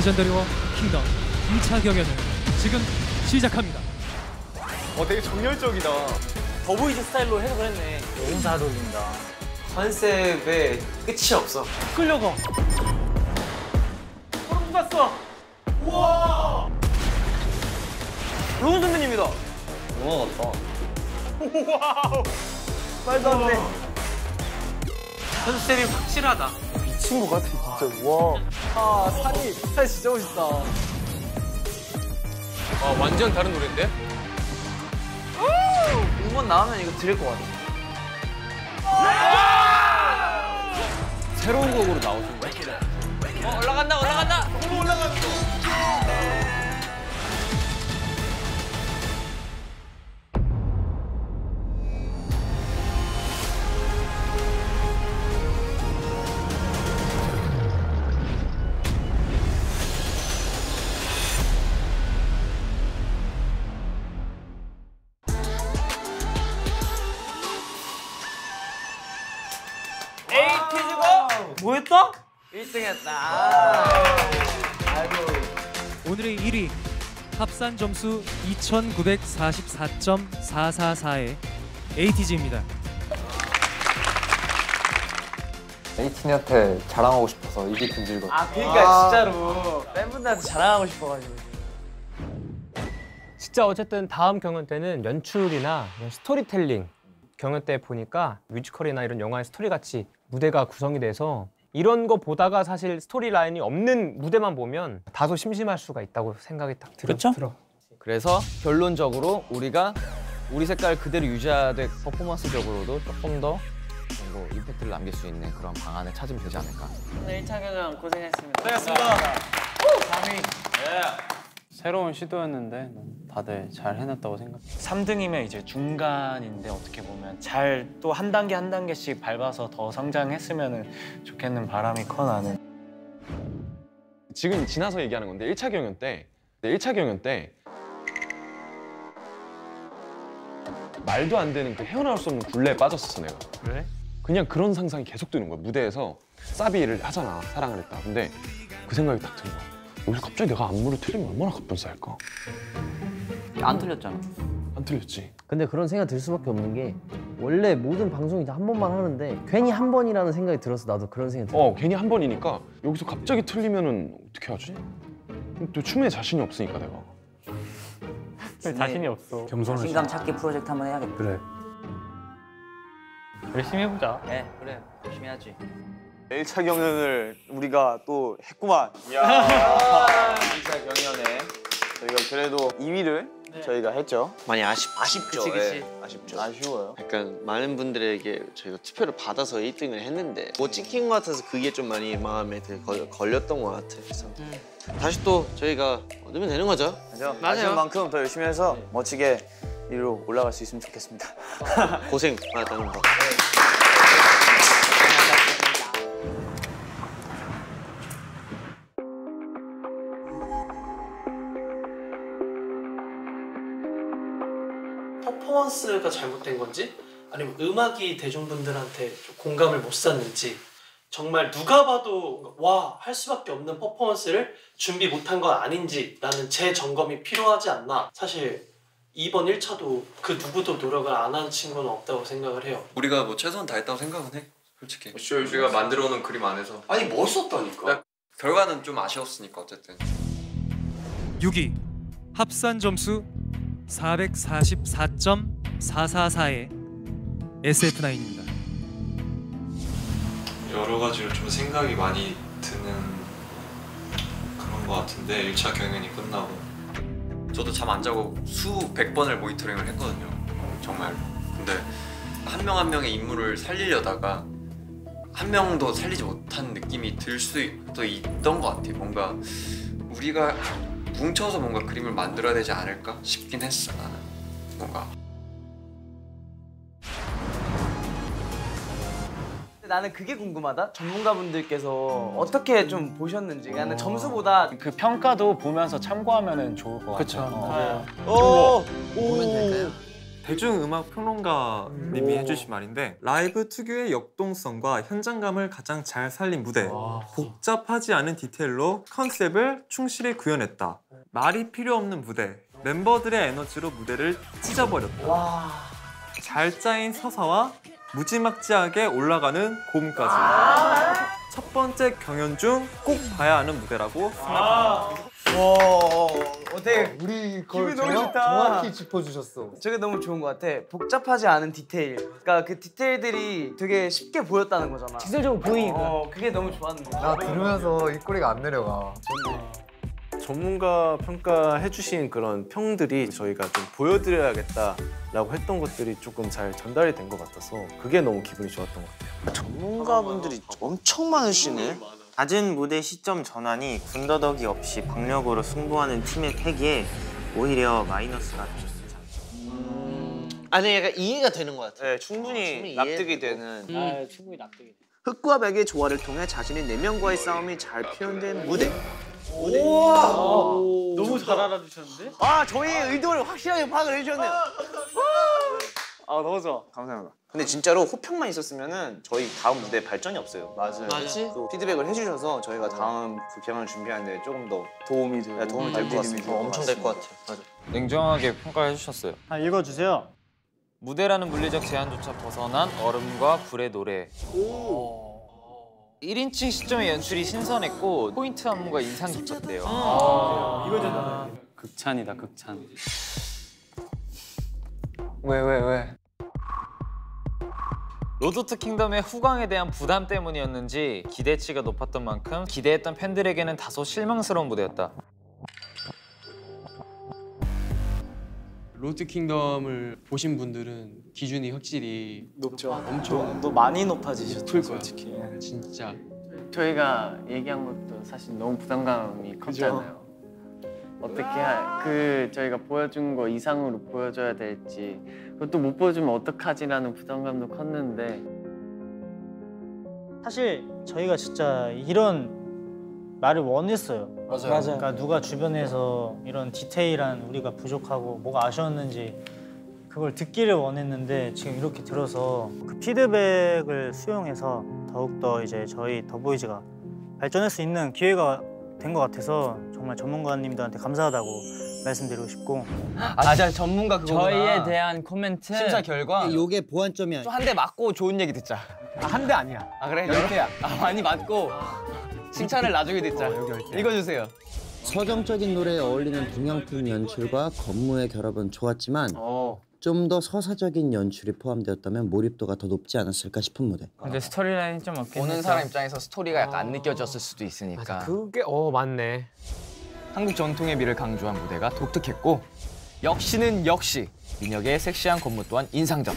레전더리워 킹덤 2차 경연을 지금 시작합니다. 어 되게 정열적이다. 더보이즈 스타일로 해석을 했네. 너무 잘 어울린다. 컨셉에 끝이 없어. 끌려가. 소름 돋았어. 우와. 로운 선배님이다. 영화 같다. 와우. 말도 안 돼. 컨셉이 확실하다. 미친 것 같아 진짜. 와. 아 산이 산 진짜 멋있다. 아 완전 다른 노래인데? 음원 나오면 이거 들을 것 같아. 새로운 곡으로 나오신 거야? 어, 올라간다, 올라간다. 에이티즈 뭐했다? 1등 했다. 오늘의 1위 합산 점수 2,944.444의 에이티즈입니다. 에이티니한테 자랑하고 싶어서 입이 근질거려. 아, 그러니까 진짜로 팬분들한테 자랑하고 싶어가지고. 진짜 어쨌든 다음 경연 때는 연출이나 스토리텔링 경연 때 보니까 뮤지컬이나 이런 영화의 스토리 같이 무대가 구성이 돼서 이런 거 보다가 사실 스토리 라인이 없는 무대만 보면 다소 심심할 수가 있다고 생각이 딱 들어. 그쵸? 들어. 그래서 결론적으로 우리가 우리 색깔 그대로 유지하되 퍼포먼스적으로도 조금 더 뭐 임팩트를 남길 수 있는 그런 방안을 찾으면 되지 않을까. 오늘 1차 경연 고생했습니다. 새로운 시도였는데 다들 잘 해냈다고 생각. 3등이면 이제 중간인데 어떻게 보면 잘 또 한 단계 한 단계씩 밟아서 더 성장했으면 좋겠는 바람이 커 나는. 지금 지나서 얘기하는 건데 1차 경연 때 1차 경연 때 말도 안 되는 그 헤어나올 수 없는 굴레에 빠졌었어 내가 왜? 그냥 그런 상상이 계속 드는 거야 무대에서 사비를 하잖아 사랑을 했다 근데 그 생각이 딱 드는 거야 여기서 갑자기 내가 안무를 틀리면 얼마나 갑분싸일까 안 틀렸잖아. 안 틀렸지 근데 그런 생각 들 수밖에 없는 게 원래 모든 방송이 다 한 번만 하는데 괜히 한 번이라는 생각이 들어서 나도 그런 생각이 들어. 어 괜히 한 번이니까 여기서 갑자기 틀리면은 어떻게 하지? 또 춤에 자신이 없으니까 내가 자신이 없어. 자신감 찾기 프로젝트 한번 해야겠다. 그래. 열심히 해보자. 네, 그래. 열심히 해야지. 1차 경연을 우리가 또 했구만. 야. 1차 경연에 저희가 그래도 2위를 저희가 했죠. 많이 아쉽, 아쉽죠. 그치, 그치. 예, 아쉽죠. 아쉬워요. 약간 많은 분들에게 저희가 투표를 받아서 1등을 했는데 못 찍힌 것 같아서 그게 좀 많이 마음에 들, 걸, 걸렸던 것 같아요. 그래서 다시 또 저희가 얻으면 되는 거죠. 맞아요. 아쉬운 만큼 더 열심히 해서 멋지게 위로 올라갈 수 있으면 좋겠습니다. 고생 많았다는 거. 퍼포먼스가 잘못된 건지 아니면 음악이 대중분들한테 좀 공감을 못 샀는지 정말 누가 봐도 와 할 수밖에 없는 퍼포먼스를 준비 못한 건 아닌지라는 재점검이 필요하지 않나. 사실 이번 1차도 그 누구도 노력을 안 한 친구는 없다고 생각을 해요. 우리가 뭐 최선 다했다고 생각은 해 솔직히. 우리가 만들어 놓은 그림 안에서? 아니 멋있었다니까. 결과는 좀 아쉬웠으니까 어쨌든. 6위 합산 점수 444.444의 SF9입니다. 여러 가지로 좀 생각이 많이 드는 그런 것 같은데 1차 경연이 끝나고. 저도 잠 안 자고 수백 번을 모니터링을 했거든요. 정말. 근데 한 명한 명의 인물을 살리려다가 한 명도 살리지 못한 느낌이 들 수도 있던 것 같아요. 뭔가 우리가 뭉쳐서 뭔가 그림을 만들어야 되지 않을까 싶긴 했어 나는 뭔가 나는 그게 궁금하다. 전문가분들께서 어떻게 좀 보셨는지. 나는 점수보다 그 평가도 보면서 참고하면 좋을 것 같아요. 그쵸. 어. 오. 대중음악 평론가님이 해주신 말인데 라이브 특유의 역동성과 현장감을 가장 잘 살린 무대 복잡하지 않은 디테일로 컨셉을 충실히 구현했다 말이 필요 없는 무대 멤버들의 에너지로 무대를 찢어버렸다 잘 짜인 서사와 무지막지하게 올라가는 고음까지 첫 번째 경연 중 꼭 봐야 하는 무대라고 생각합니다 와 어때? 우리 좋다. 정확히 짚어주셨어. 저게 너무 좋은 것 같아. 복잡하지 않은 디테일. 그러니까 그 디테일들이 되게 쉽게 보였다는 거잖아. 기술적으로 보이니까. 어, 그게 너무 좋았는데. 나 들으면서 입꼬리가 안 내려가. 전문가 평가해주신 그런 평들이 저희가 좀 보여드려야겠다라고 했던 것들이 조금 잘 전달이 된 것 같아서 그게 너무 기분이 좋았던 것 같아요. 전문가분들이 엄청 많으시네. 낮은 무대 시점 전환이 군더더기 없이 박력으로 승부하는 팀의 패기에 오히려 마이너스가 되셨습니다. 아니 약간 이해가 되는 것 같아. 네, 충분히 납득이 되는. 아, 충분히 납득이 돼. 흑과 백의 조화를 통해 자신의 내면과의 싸움이 잘 표현된 무대. 우와! 너무 잘 알아주셨는데? 아, 저희의 의도를 확실하게 파악을 해주셨네요. 아 너무 좋아. 감사합니다. 근데 진짜로 호평만 있었으면은 저희 다음 무대 발전이 없어요. 맞아요. 또 피드백을 해주셔서 저희가 다음 그 경연을 준비하는데 조금 더 도움이 돼. 네, 도움이 될 것 같습니다. 엄청 될 것 같아요. 맞아. 냉정하게 평가해 주셨어요. 아, 읽어주세요. 무대라는 물리적 제한조차 벗어난 얼음과 불의 노래. 1인칭 시점의 연출이 신선했고 포인트 안무가 인상 깊었대요. 극찬이다 극찬. 왜 왜 왜? 로드 투 킹덤의 후광에 대한 부담 때문이었는지 기대치가 높았던 만큼 기대했던 팬들에게는 다소 실망스러운 무대였다. 로드 킹덤을 보신 분들은 기준이 확실히 높죠. 엄청 또 많이 높아지셨죠, 높을 거야. 솔직히. 진짜 저희가 얘기한 것도 사실 너무 부담감이 컸잖아요. 어떻게 하, 그 저희가 보여준 거 이상으로 보여줘야 될지 그것도 못 보여주면 어떡하지라는 부담감도 컸는데 사실 저희가 진짜 이런 말을 원했어요. 맞아요. 그러니까 누가 주변에서 이런 디테일한 우리가 부족하고 뭐가 아쉬웠는지 그걸 듣기를 원했는데 지금 이렇게 들어서 그 피드백을 수용해서 더욱더 이제 저희 더보이즈가 발전할 수 있는 기회가 된 것 같아서 정말 전문가님들한테 감사하다고 말씀드리고 싶고 아, 진짜 전문가 그거구나. 저희에 대한 코멘트 심사 결과 요게 보완점이야. 한 대 맞고 좋은 얘기 듣자. 한대 아니야. 아 그래? 열 개야. 아 많이 맞고 칭찬을 나중에 듣자. 읽어주세요. 서정적인 노래에 어울리는 동양풍 연출과 건무의 결합은 좋았지만 좀더 서사적인 연출이 포함되었다면 몰입도가 더 높지 않았을까 싶은 무대. 근데 스토리라인이 좀 없긴 보는 사람 입장에서 스토리가 약간 안 느껴졌을 수도 있으니까. 그게 어 맞네. 한국 전통의 미를 강조한 무대가 독특했고 역시는 역시 민혁의 섹시한 건무 또한 인상적.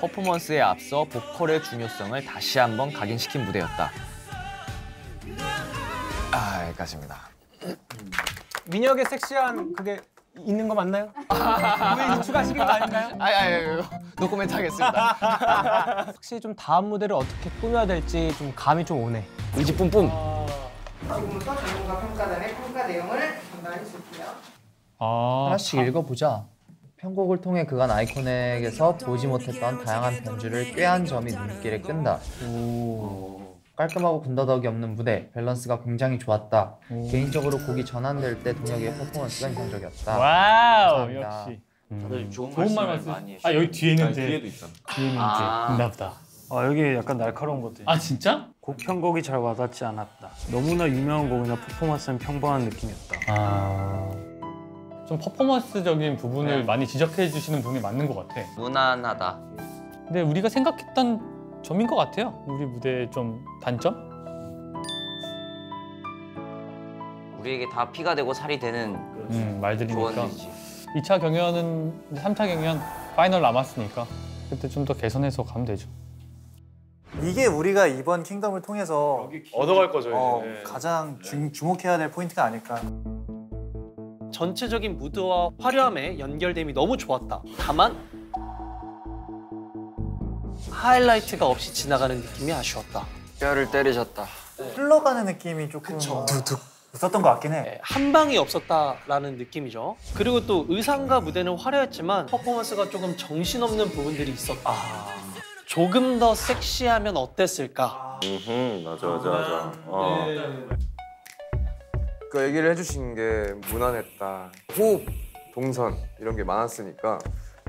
퍼포먼스에 앞서 보컬의 중요성을 다시 한번 각인시킨 무대였다. 아, 여기까지입니다. 민혁의 섹시한 그게 있는 거 맞나요? 왜 추가시킨 거 아닌가요? 아니, 아니, 아니, 노코멘트 하겠습니다. 확실히 좀 다음 무대를 어떻게 꾸며야 될지 좀 감이 좀 오네. 의지 뿜뿜. 지금부터 전문가 평가단의 평가 내용을 전달해 줄게요. 하나씩 읽어보자. 편곡을 통해 그간 아이콘에게서 보지 못했던 다양한 변주를 꾀한 점이 눈길에 끈다. 깔끔하고 군더더기 없는 무대, 밸런스가 굉장히 좋았다. 개인적으로 곡이 전환될 때 동혁의 퍼포먼스가 인상적이었다. 와우, 감사합니다. 역시. 다들 좋은, 좋은 말. 많이 아 여기 뒤에는 아니, 이제 뒤에도 있잖아. 뒤에는 아. 이제 있나 보다. 아 여기 약간 날카로운 것들. 아 진짜? 곡 편곡이 잘 와닿지 않았다. 너무나 유명한 곡이나 퍼포먼스는 평범한 느낌이었다. 아... 좀 퍼포먼스적인 부분을 많이 지적해 주시는 분이 맞는 것 같아. 무난하다. 근데 우리가 생각했던 점인 것 같아요. 우리 무대의 좀 단점? 우리에게 다 피가 되고 살이 되는 음, 말들이니까. 조언이지. 2차 경연은 이제 3차 경연 파이널 남았으니까 그때 좀 더 개선해서 가면 되죠. 이게 우리가 이번 킹덤을 통해서 얻어갈 거죠, 이제. 어, 네. 가장 주, 주목해야 될 포인트가 아닐까. 전체적인 무드와 화려함의 연결됨이 너무 좋았다. 다만 하이라이트가 없이 지나가는 느낌이 아쉬웠다. 뼈를 때리셨다. 흘러가는 느낌이 조금 두둑 썼던 것 같긴 해. 네, 한 방이 없었다라는 느낌이죠. 그리고 또 의상과 무대는 화려했지만 퍼포먼스가 조금 정신없는 부분들이 있었다. 조금 더 섹시하면 어땠을까? 음, 맞아 맞아 맞아. 어. 그 얘기를 해주신 게 무난했다. 호흡, 동선 이런 게 많았으니까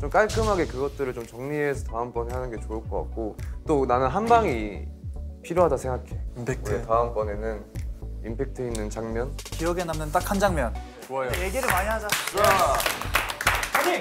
좀 깔끔하게 그것들을 좀 정리해서 다음번에 하는 게 좋을 것 같고 또 나는 한 방이 필요하다 생각해. 임팩트. 다음번에는 임팩트 있는 장면. 기억에 남는 딱 한 장면. 좋아요. 얘기를 많이 하자. 전설이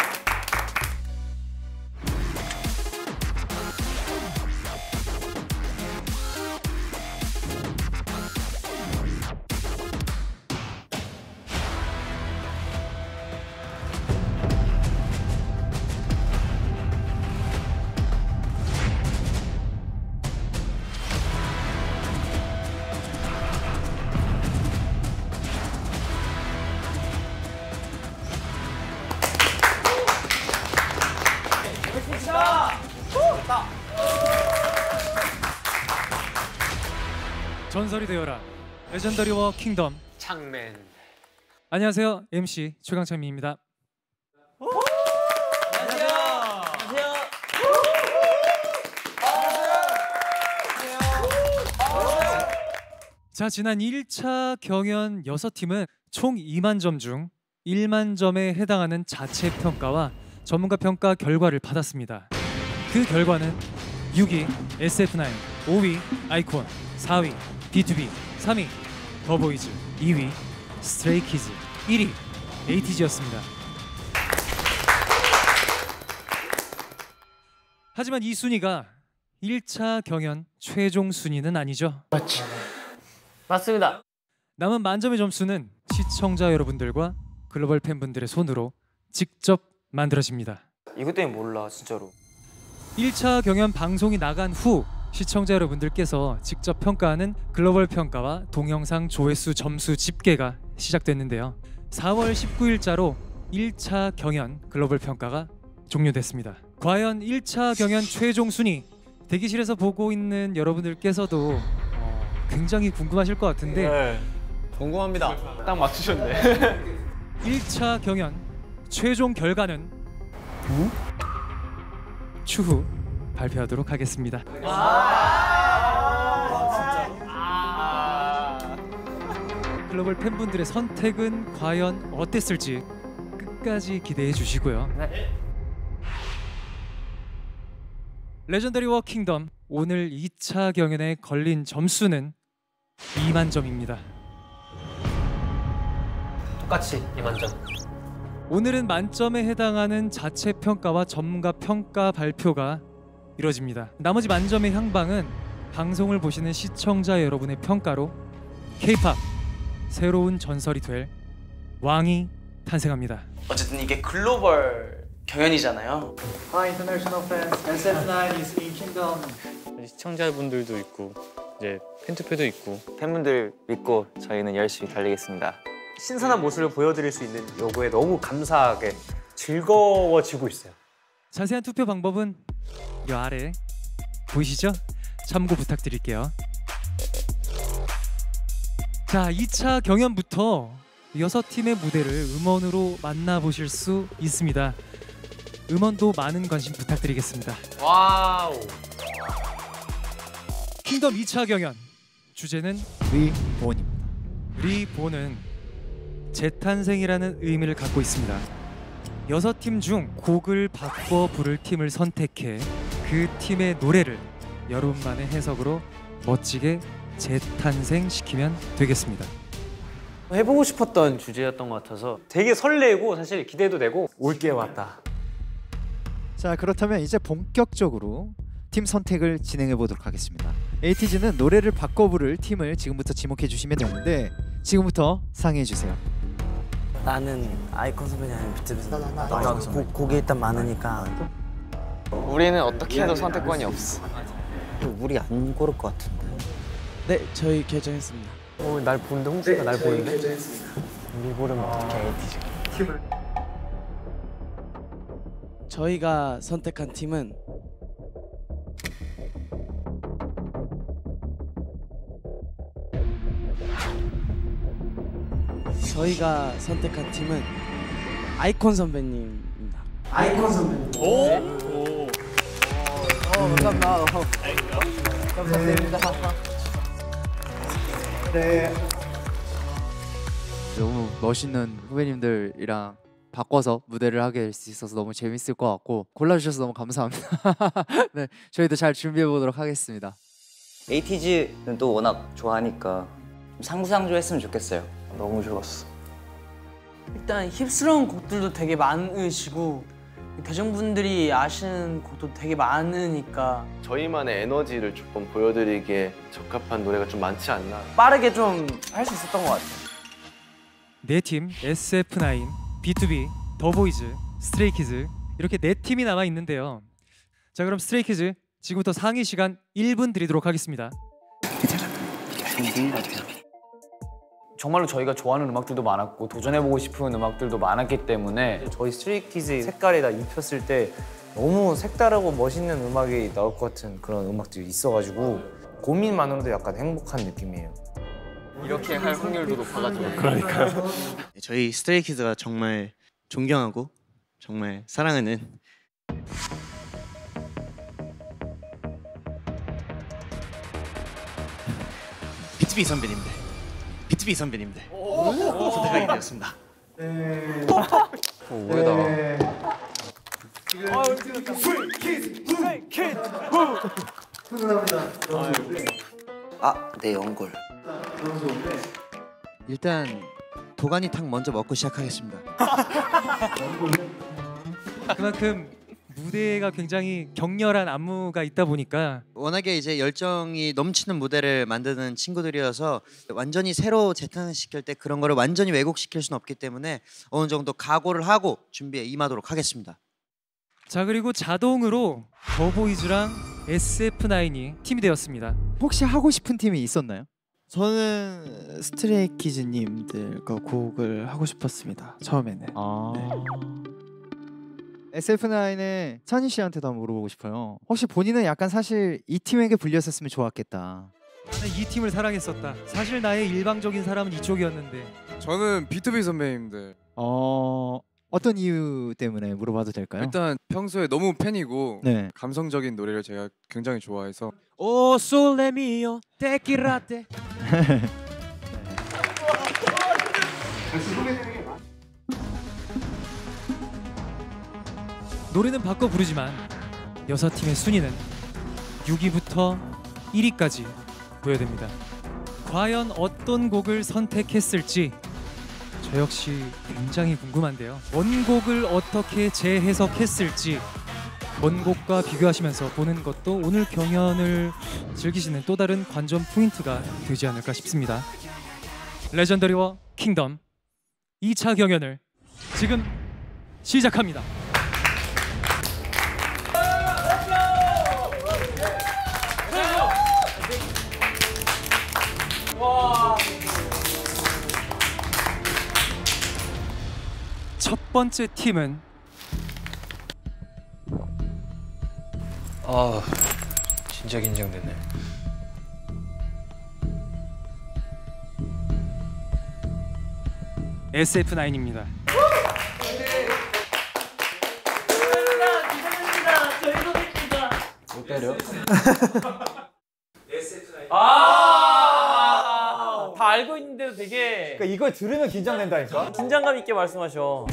레전더리 워 킹덤. 창민. 안녕하세요 MC 최강창민입니다. 자 지난 1차 경연 6팀은 총 2만 점 중 1만 점에 해당하는 자체 평가와 전문가 평가 결과를 받았습니다. 그 결과는 6위 SF9, 5위 아이콘, 4위 BTOB, 3위 더보이즈, 2위 스트레이키즈, 1위 에이티즈였습니다. 하지만 이 순위가 1차 경연 최종 순위는 아니죠. 맞지. 맞습니다. 남은 만점의 점수는 시청자 여러분들과 글로벌 팬분들의 손으로 직접 만들어집니다. 이것 때문에 몰라 진짜로. 1차 경연 방송이 나간 후 시청자 여러분들께서 직접 평가하는 글로벌 평가와 동영상 조회수 점수 집계가 시작됐는데요. 4월 19일자로 1차 경연 글로벌 평가가 종료됐습니다. 과연 1차 경연 최종 순위 대기실에서 보고 있는 여러분들께서도 어, 굉장히 궁금하실 것 같은데 궁금합니다. 딱 맞추셨네. 1차 경연 최종 결과는 추후 발표하도록 하겠습니다. 글로벌 팬분들의 선택은 과연 어땠을지 끝까지 기대해 주시고요. 레전더리 워 킹덤 오늘 2차 경연에 걸린 점수는 2만 점입니다. 똑같이 2만 점. 오늘은 만점에 해당하는 자체 평가와 전문가 평가 발표가 이루어집니다. 나머지 만점의 향방은 방송을 보시는 시청자 여러분의 평가로 K-팝 새로운 전설이 될 왕이 탄생합니다. 어쨌든 이게 글로벌 경연이잖아요. Hi international fans. SF9 is in Kingdom. 시청자분들도 있고 이제 팬투표도 있고 팬분들 믿고 저희는 열심히 달리겠습니다. 신선한 모습을 보여드릴 수 있는 요거에 너무 감사하게 즐거워지고 있어요. 자세한 투표 방법은 이 아래 보이시죠? 참고 부탁드릴게요. 자, 2차 경연부터 여섯 팀의 무대를 음원으로 만나보실 수 있습니다. 음원도 많은 관심 부탁드리겠습니다. 와우. 킹덤 2차 경연 주제는 Reborn입니다. Reborn은 재탄생이라는 의미를 갖고 있습니다. 여섯 팀 중 곡을 바꿔 부를 팀을 선택해 그 팀의 노래를 여러분만의 해석으로 멋지게 재탄생시키면 되겠습니다. 해보고 싶었던 주제였던 것 같아서 되게 설레고 사실 기대도 되고 올게 왔다. 자 그렇다면 이제 본격적으로 팀 선택을 진행해 보도록 하겠습니다. 에이티즈는 노래를 바꿔 부를 팀을 지금부터 지목해 주시면 되는데 지금부터 상의해 주세요. 나는 아이콘 선배님 아니면 비트비스 나도 곡, 곡이 일단 많으니까 우리는 어떻게 해도 선택권이 없어. 우리 안 고를 것 같은데. 네 저희 결정했습니다 어, 날 보는데 홍수가 날 보는데? 우리 고르면 어떡해 에이티즈 팀을 저희가 선택한 팀은 저희가 선택한 팀은 아이콘 선배님입니다. 아이콘 선배님. 오. 오. 어, 감사합니다. 어. 감사드립니다. 네. 너무 멋있는 후배님들이랑 바꿔서 무대를 하게 될 수 있어서 너무 재밌을 것 같고 골라주셔서 너무 감사합니다. 네, 저희도 잘 준비해 보도록 하겠습니다. 에이티즈는 또 워낙 좋아하니까 좀 상부상조 했으면 좋겠어요. 너무 좋았어. 일단 힙스러운 곡들도 되게 많으시고 대중분들이 아시는 곡도 되게 많으니까 저희만의 에너지를 조금 보여드리기에 적합한 노래가 좀 많지 않나. 빠르게 좀 할 수 있었던 것 같아요. 네팀 SF9, BTOB, 더보이즈, 스트레이키즈 이렇게 네 팀이 남아 있는데요. 자 그럼 스트레이키즈 지금부터 상의 시간 1분 드리도록 하겠습니다. 정말로 저희가 좋아하는 음악들도 많았고 도전해보고 싶은 음악들도 많았기 때문에 저희 스트레이키즈 색깔에다 입혔을 때 너무 색다르고 멋있는 음악이 나올 것 같은 그런 음악들이 있어가지고 고민만으로도 약간 행복한 느낌이에요. 이렇게 할 확률도 높아가지고 그러니까요. 저희 스트레이키즈가 정말 존경하고 정말 사랑하는 비트비 선배님들 비트비 선배님들. 선택하게 되었습니다. 오해다. 아, 내 연골. 일단 도가니탕 먼저 먹고 시작하겠습니다. 그만큼 무대가 굉장히 격렬한 안무가 있다 보니까 워낙에 이제 열정이 넘치는 무대를 만드는 친구들이어서 완전히 새로 재탄생시킬 때 그런 거를 완전히 왜곡시킬 수는 없기 때문에 어느 정도 각오를 하고 준비에 임하도록 하겠습니다. 자 그리고 자동으로 더보이즈랑 SF9이 팀이 되었습니다. 혹시 하고 싶은 팀이 있었나요? 저는 스트레이키즈님들과 곡을 하고 싶었습니다. 처음에는. 아. SF9의 찬희 씨한테도 한번 물어보고 싶어요. 혹시 본인은 약간 사실 이 팀에게 불렸었으면 좋았겠다. 나는 이 팀을 사랑했었다. 사실 나의 일방적인 사람은 이쪽이었는데 저는 비투비 선배님들. 어 어떤 이유 때문에 물어봐도 될까요? 일단 평소에 너무 팬이고 네. 감성적인 노래를 제가 굉장히 좋아해서 오 솔레미오 테키라테. 노래는 바꿔 부르지만 여섯 팀의 순위는 6위부터 1위까지 보여됩니다. 과연 어떤 곡을 선택했을지 저 역시 굉장히 궁금한데요. 원곡을 어떻게 재해석했을지 원곡과 비교하시면서 보는 것도 오늘 경연을 즐기시는 또 다른 관전 포인트가 되지 않을까 싶습니다. 레전더리워 킹덤 2차 경연을 지금 시작합니다. 첫 번째 팀은 아 진짜 긴장되네. SF9입니다. 못 때려? 아, 다 알고 있는데도 되게 그러니까 이걸 들으면 긴장된다니까. 긴장감 있게 말씀하셔.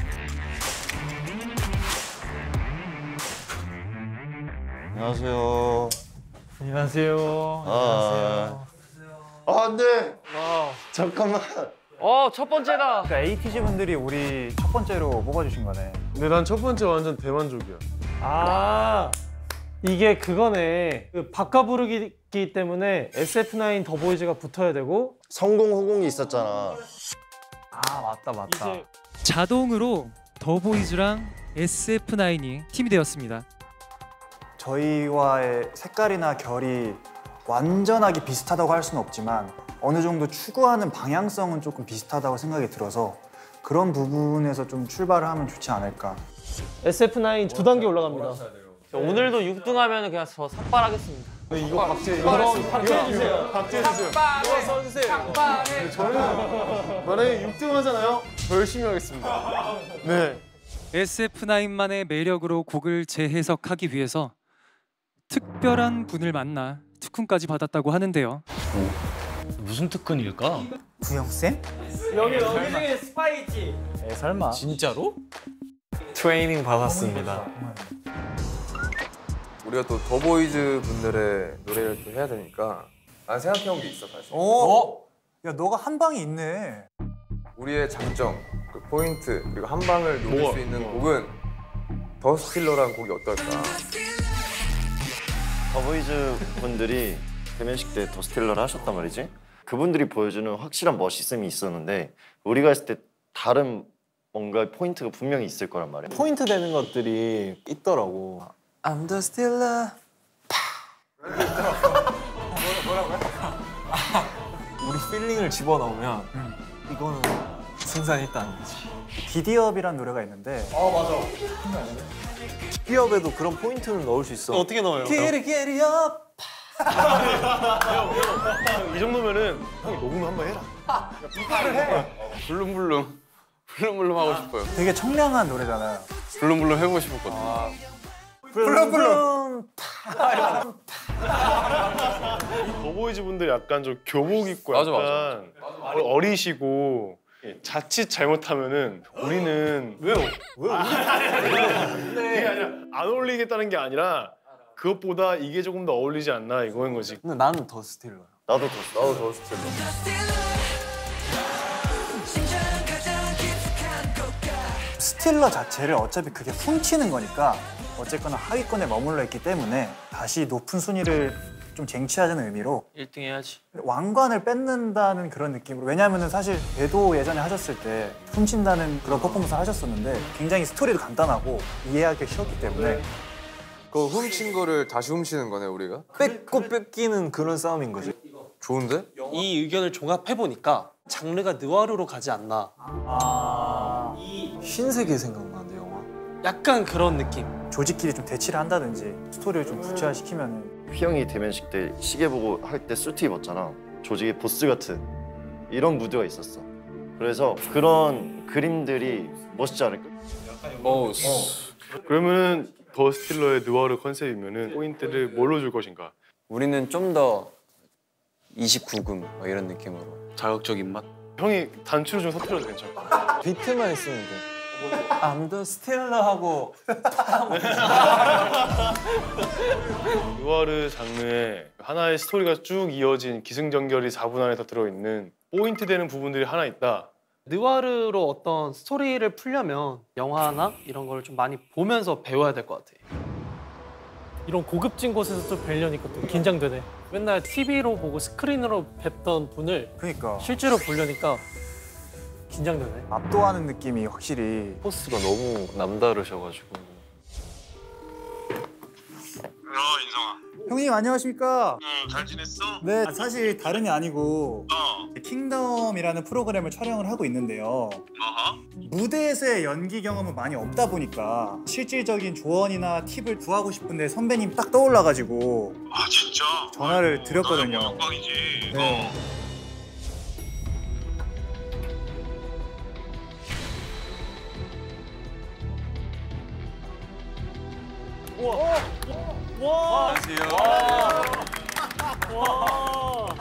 안녕하세요 안녕하세요. 아, 아 안돼 잠깐만 어, 첫 번째다. 그러니까 ATG 분들이 우리 첫 번째로 뽑아주신 거네. 근데 난 첫 번째 완전 대만족이야. 아 이게 그거네. 그 바꿔 부르기 때문에 SF9 더보이즈가 붙어야 되고 성공 후공이 있었잖아 아 맞다 맞다. 이제 자동으로 더보이즈랑 SF9이 팀이 되었습니다. 저희와의 색깔이나 결이 완전하게 비슷하다고 할 수는 없지만 어느 정도 추구하는 방향성은 조금 비슷하다고 생각이 들어서 그런 부분에서 좀 출발을 하면 좋지 않을까. SF9 두 단계 올라갑니다. 오늘도 6등 하면 그냥 저 삭발하겠습니다. 이거 박제 이거 박제해 주세요. 박제해 주세요. 이거 써주세요. 빡빡해. 저는 만약에 6등 하잖아요. 더 열심히 하겠습니다. 네. SF9만의 매력으로 곡을 재해석하기 위해서 특별한 분을 만나 특훈까지 받았다고 하는데요. 무슨 특훈일까? 구형쌤? 여기 여기 중에 스파이 있지. 에 설마. 진짜로? 트레이닝 받았습니다. 우리가 또 더보이즈 분들의 노래를 또 해야 되니까 난 생각해온 게 있어 사실. 오. 야 너가 한 방이 있네. 우리의 장점, 그 포인트 그리고 한 방을 노릴 뭐가? 수 있는 곡은 The Stealer라는 곡이 어떨까? 더보이즈 분들이 대면식 때 The Stealer를 하셨단 말이지. 그분들이 보여주는 확실한 멋있음이 있었는데 우리가 했을 때 다른 뭔가 포인트가 분명히 있을 거란 말이야. 포인트 되는 것들이 있더라고. I'm the stealer. 뭐라고요? 우리 feeling을 집어넣으면 이거는 승산이 있다는 거지. Giddy Up이란 노래가 있는데. 어 맞아. Giddy Up에도 그런 포인트는 넣을 수 있어. 어떻게 넣어요? Giddy Giddy Up. 이 정도면은 형이 녹음 한번 해라. 이거를 해. Bloom Bloom Bloom Bloom 하고 싶어요. 되게 청량한 노래잖아요. Bloom Bloom 해보고 싶었거든요. Bloom Bloom. 더보이즈 분들 약간 좀 교복 입고 맞아, 약간 어리시고 자칫 잘못하면은 우리는 왜요? 왜요? 그게 아니라 안 어울리겠다는 게 아니라 그것보다 이게 조금 더 어울리지 않나 이거인 거지. 근데 나는 The Stealer야. 나도 더 나도 The Stealer. Stealer 자체를 어차피 그게 훔치는 거니까 어쨌거나 하위권에 머물러 있기 때문에 다시 높은 순위를 좀 쟁취하자는 의미로 1등 해야지. 왕관을 뺏는다는 그런 느낌으로 왜냐하면 사실 배도 예전에 하셨을 때 훔친다는 그런 퍼포먼스를 하셨었는데 굉장히 스토리도 간단하고 이해하기 쉬웠기 때문에 그 훔친 거를 다시 훔치는 거네 우리가? 뺏고 뺏기는 그런 싸움인 거지. 좋은데? 이 의견을 종합해 보니까 장르가 느와르로 가지 않나. 신세계 생각나는데 영화. 약간 그런 느낌. 조직끼리 좀 대치를 한다든지 스토리를 좀 구체화시키면 휘영이 대면식 때 시계 보고 할 때 수트 입었잖아. 조직의 보스 같은 이런 무드가 있었어. 그래서 그런 그림들이 멋있지 않을까? 어. 그러면은 더 스틸러의 느와르 컨셉이면은 포인트를 뭘로 줄 것인가? 우리는 좀 더 29금 뭐 이런 느낌으로 자극적인 맛. 형이 단추를 좀 서툴러도 괜찮고. 비트만 있으면 돼. I'm the stiller 하고 느와르 장르에 하나의 스토리가 쭉 이어진 기승전결이 4분 안에 다 들어있는 포인트 되는 부분들이 하나 있다. 느와르로 어떤 스토리를 풀려면 영화나 이런 걸좀 많이 보면서 배워야 될 것 같아. 이런 고급진 곳에서 또 뵈려니까 또 긴장되네. 맨날 TV로 보고 스크린으로 뵀던 분을 그러니까 실제로 보려니까 긴장되네. 압도하는 느낌이 확실히 포스가 너무 남다르셔가지고. 형님 안녕하십니까? 잘 지냈어? 네 사실 다름이 아니고 킹덤이라는 프로그램을 촬영을 하고 있는데요 무대에서의 연기 경험은 많이 없다 보니까 실질적인 조언이나 팁을 구하고 싶은데 선배님 딱 떠올라가지고 아 진짜? 전화를 드렸거든요 영광이지. 네. 우와. 와. 와. 와.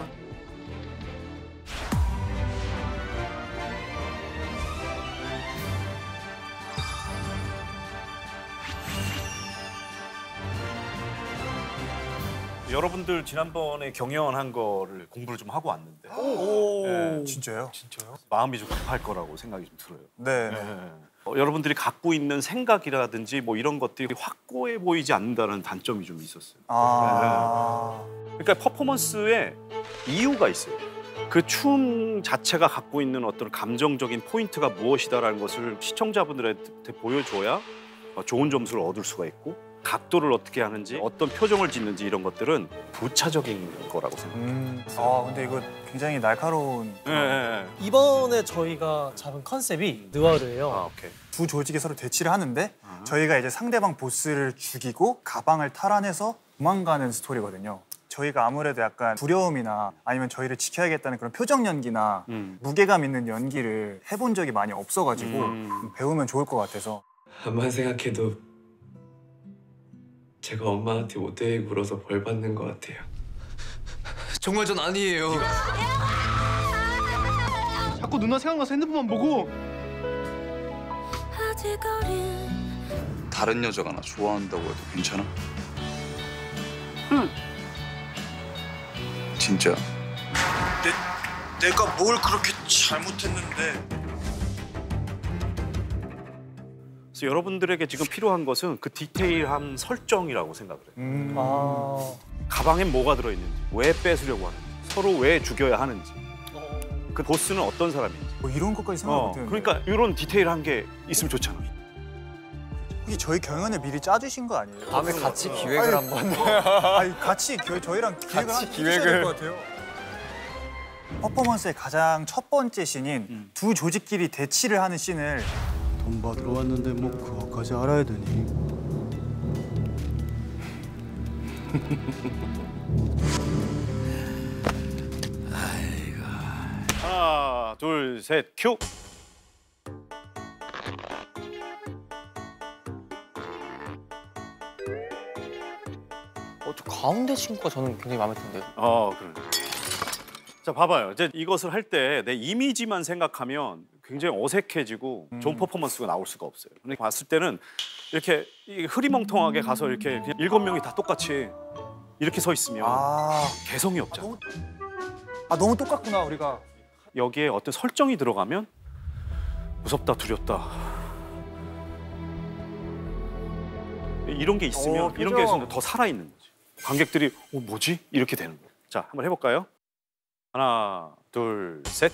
여러분들 지난번에 경연한 거를 공부를 좀 하고 왔는데 오. 예, 진짜요? 진짜요? 마음이 좀 급할 거라고 생각이 좀 들어요. 네. 예. 어, 여러분들이 갖고 있는 생각이라든지 뭐 이런 것들이 확고해 보이지 않는다는 단점이 좀 있었어요. 아. 예. 그러니까 퍼포먼스에 이유가 있어요. 그 춤 자체가 갖고 있는 어떤 감정적인 포인트가 무엇이다라는 것을 시청자분들한테 보여줘야 어, 좋은 점수를 얻을 수가 있고 각도를 어떻게 하는지 어떤 표정을 짓는지 이런 것들은 부차적인 거라고 생각해요. 음. 아 근데 이거 굉장히 날카로운 예. 이번에 저희가 잡은 컨셉이 느와르예요. 아, 오케이. 두 조직이 서로 대치를 하는데 저희가 이제 상대방 보스를 죽이고 가방을 탈환해서 도망가는 스토리거든요. 저희가 아무래도 약간 두려움이나 아니면 저희를 지켜야겠다는 그런 표정 연기나 무게감 있는 연기를 해본 적이 많이 없어가지고 음. 배우면 좋을 것 같아서 암만 생각해도 제가 엄마한테 못되게 굴어서 벌 받는 것 같아요. 정말 전 아니에요. 자꾸 누나 생각나서 핸드폰만 보고. 다른 여자가 나 좋아한다고 해도 괜찮아? 응. 진짜 내, 내가 뭘 그렇게 잘못했는데. 그래서 여러분들에게 지금 필요한 것은 그 디테일한 설정이라고 생각을 해요. 음. 아. 가방에 뭐가 들어있는지, 왜 뺏으려고 하는지, 서로 왜 죽여야 하는지, 그 보스는 어떤 사람인지. 뭐 이런 것까지 생각 어, 못했는데 그러니까 이런 디테일한 게 있으면 좋잖아. 혹시 저희 경연을 미리 짜주신 거 아니에요? 다음에 같이 기획을 아니, 한번. 아니 같이 겨- 저희랑 기획을 같이 한- 기획을. 될것 같아요. 퍼포먼스의 가장 첫 번째 씬인 두 조직끼리 대치를 하는 씬을 돈 받으러 왔는데 뭐 그거까지 알아야 되니? 하나, 둘, 셋, 큐. 어, 저 가운데 친구가 저는 굉장히 마음에 드는데요. 어, 그래. 자, 봐봐요. 이제 이것을 할 때 내 이미지만 생각하면 굉장히 어색해지고 좋은 퍼포먼스가 나올 수가 없어요. 근데 봤을 때는 이렇게 흐리멍텅하게 가서 이렇게 그냥 일곱 명이 다 똑같이 이렇게 서 있으면 개성이 없잖아. 아 너무 똑같구나 우리가. 여기에 어떤 설정이 들어가면 무섭다, 두렵다. 이런 게 있으면 어, 이런 게. 있으면 더 살아있는 거지. 관객들이 어 뭐지 이렇게 되는 거예요. 자 한번 해볼까요? 하나, 둘, 셋.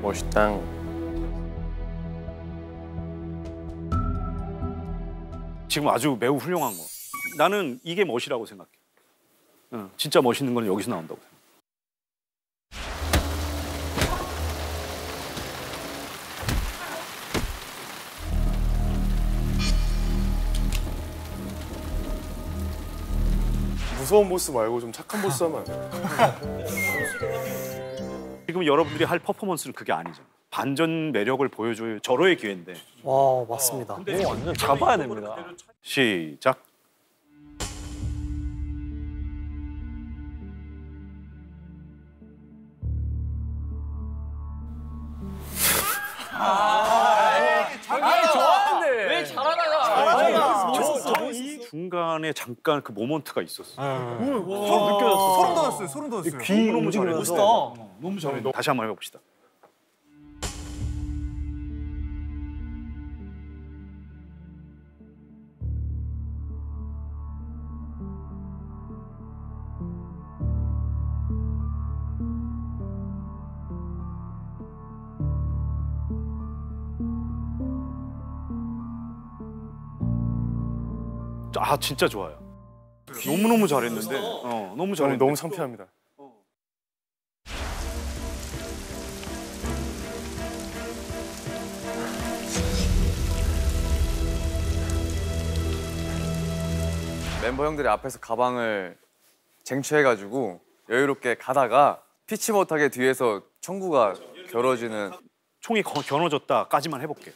멋있다. 지금 아주 매우 훌륭한 거. 나는 이게 멋이라고 생각해. 응, 진짜 멋있는 건 여기서 나온다고 생각해. 무서운 보스 말고 좀 착한 보스 하면 안 돼요? 지금 여러분들이 할 퍼포먼스는 그게 아니잖아. 반전 매력을 보여줘야 절호의 기회인데. 와 맞습니다. 근데 오, 완전 잡아야 됩니다. 시작. 아니, 좋았는데. 왜 잘하다가. 이 중간에 잠깐 그 모먼트가 있었어. 소름 느껴졌어. 소름 돋았어요. 소름 돋았어요. 귀 너무 잘해. 멋있다. 너무 잘해. 다시 한 번 해봅시다. 아 진짜 좋아요. 너무 너무 잘했는데. 어 너무 잘했는데. 너무 창피합니다. 멤버 형들이 앞에서 가방을 쟁취해가지고 여유롭게 가다가 피치 못하게 뒤에서 청구가 겨뤄지는 총이 거- 겨눠졌다까지만 해볼게.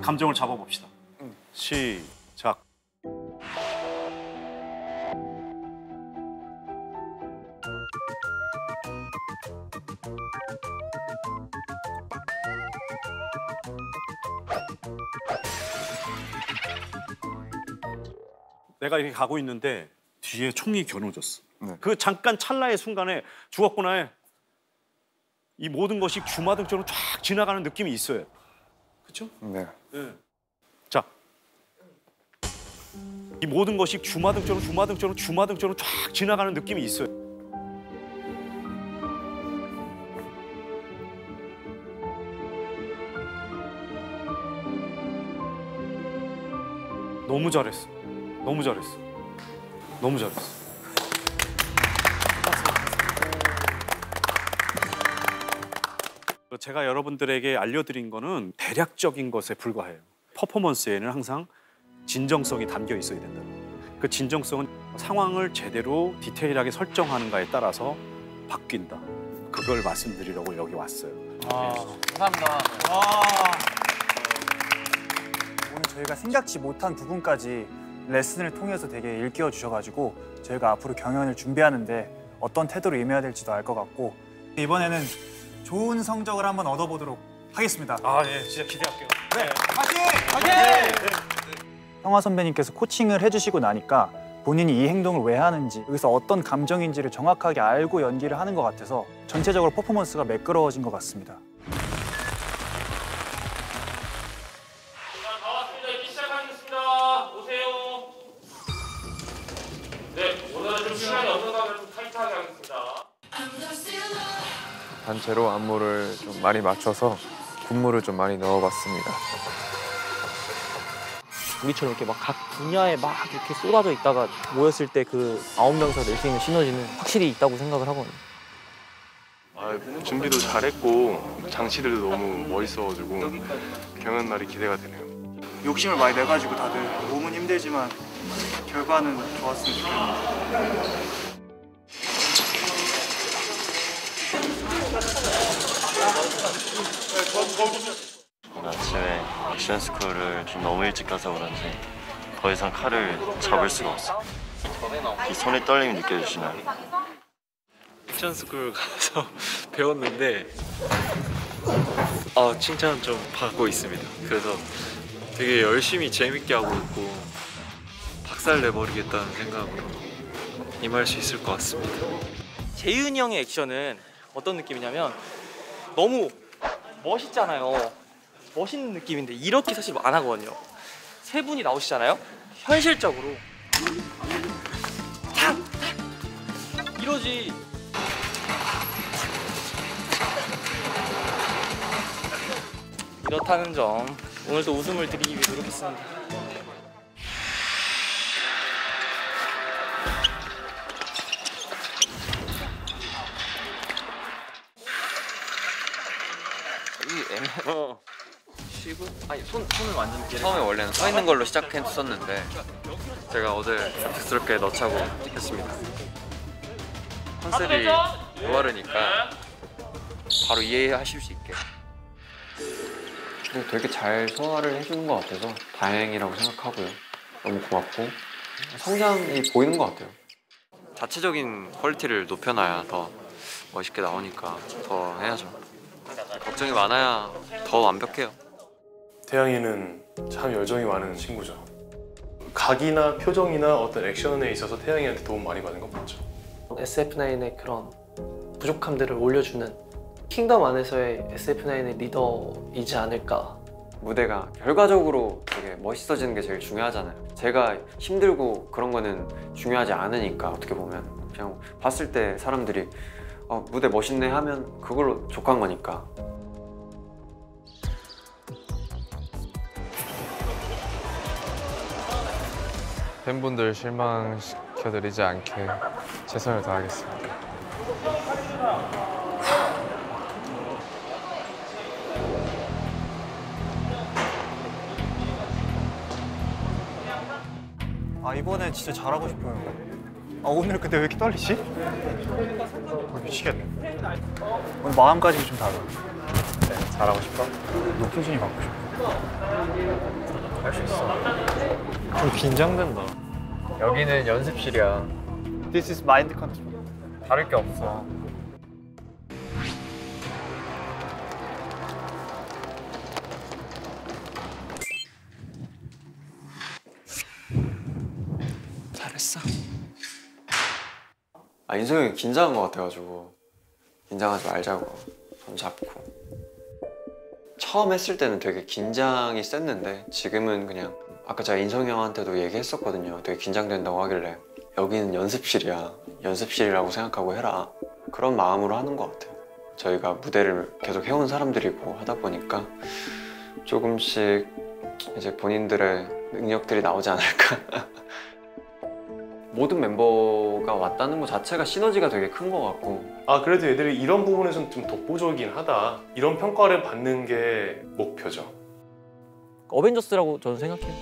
감정을 잡아봅시다. 시작. 내가 이렇게 가고 있는데 뒤에 총이 겨눠졌어. 그 잠깐 찰나의 순간에 죽었구나에 이 모든 것이 주마등처럼 쫙 지나가는 느낌이 있어요. 그렇죠? 네. 자, 이 모든 것이 주마등처럼 주마등처럼 주마등처럼 쫙 지나가는 느낌이 있어요. 너무 잘했어. 너무 잘했어. 너무 잘했어. 제가 여러분들에게 알려드린 거는 대략적인 것에 불과해요. 퍼포먼스에는 항상 진정성이 담겨 있어야 된다. 그 진정성은 상황을 제대로 디테일하게 설정하는가에 따라서 바뀐다. 그걸 말씀드리려고 여기 왔어요. 감사합니다. 오늘 저희가 생각지 못한 부분까지 레슨을 통해서 되게 일깨워 주셔가지고 저희가 앞으로 경연을 준비하는데 어떤 태도로 임해야 될지도 알 것 같고 이번에는 좋은 성적을 한번 얻어보도록 하겠습니다. 아, 예, 진짜 기대할게요. 네, 파이팅! 형아 선배님께서 코칭을 해주시고 나니까 본인이 이 행동을 왜 하는지 여기서 어떤 감정인지를 정확하게 알고 연기를 하는 것 같아서 전체적으로 퍼포먼스가 매끄러워진 것 같습니다. 단체로 안무를 좀 많이 맞춰서 군무를 좀 많이 넣어봤습니다. 우리처럼 이렇게 막 각 분야에 막 이렇게 쏟아져 있다가 모였을 때 그 아홉 명서 낼 수 있는 시너지는 확실히 있다고 생각을 하거든요. 아, 준비도 잘했고 장치들도 너무 멋있어가지고 경연 날이 기대가 되네요. 욕심을 많이 내가지고 다들 몸은 힘들지만 결과는 좋았으면 오 아침에 액션 스쿨을 좀 너무 일찍 가서 그런지 더 이상 칼을 잡을 수가 없어. 이 손의 떨림이 느껴지시나요? 액션 스쿨 가서 배웠는데 아 칭찬 좀 받고 있습니다. 그래서 되게 열심히 재밌게 하고 있고 박살 내버리겠다는 생각으로 임할 수 있을 것 같습니다. 재윤이 형의 액션은 어떤 느낌이냐면 너무 멋있잖아요. 멋있는 느낌인데 이렇게 사실 안 하거든요. 세 분이 나오시잖아요. 현실적으로! 이러지. 이렇다는 점 오늘도 웃음을 드리기 위해 노력했습니다. 애매. 쉬고 아니 손 손을 완전 처음에 원래는 서 있는 걸로 시작했었는데 제가 어제 갑작스럽게 넣자고 했습니다. 컨셉이 느와르니까 바로 이해하실 수 있게. 근데 되게 잘 소화를 해주는 것 같아서 다행이라고 생각하고요. 너무 고맙고 성장이 보이는 것 같아요. 자체적인 quality를 높여놔야 더 멋있게 나오니까 더 해야죠. 걱정이 많아야 더 완벽해요. 태양이는 참 열정이 많은 친구죠. 각이나 표정이나 어떤 액션에 있어서 태양이한테 도움 많이 받은 건 맞죠. SF9의 그런 부족함들을 올려주는 킹덤 안에서의 SF9의 리더이지 않을까. 무대가 결과적으로 되게 멋있어지는 게 제일 중요하잖아요. 제가 힘들고 그런 거는 중요하지 않으니까 어떻게 보면 그냥 봤을 때 사람들이 어, 무대 멋있네 하면 그걸로 족한 거니까. 팬분들 실망시켜드리지 않게 최선을 다하겠습니다. 아 이번엔 진짜 잘하고 싶어요. 아 오늘 근데 왜 이렇게 떨리지? 어, 미치겠네. 오늘 마음가짐이 좀 달라. 네, 잘하고 싶어? 높은 순위 받고 싶어. 할 수 있어. 좀 긴장된다. 여기는 연습실이야. This is mind control. 다를 게 없어. 잘했어. 아 인성이 형이 긴장한 것 같아가지고 긴장하지 말자고 손 잡고 처음 했을 때는 되게 긴장이 셌는데 지금은 그냥 아까 제가 인성이 형한테도 얘기했었거든요. 되게 긴장된다고 하길래 여기는 연습실이야. 연습실이라고 생각하고 해라. 그런 마음으로 하는 것 같아요. 저희가 무대를 계속 해온 사람들이고 하다 보니까 조금씩 이제 본인들의 능력들이 나오지 않을까. 모든 멤버가 왔다는 것 자체가 시너지가 되게 큰 것 같고 아 그래도 애들이 이런 부분에서는 좀 독보적이긴 하다. 이런 평가를 받는 게 목표죠. 어벤져스라고 저는 생각해요.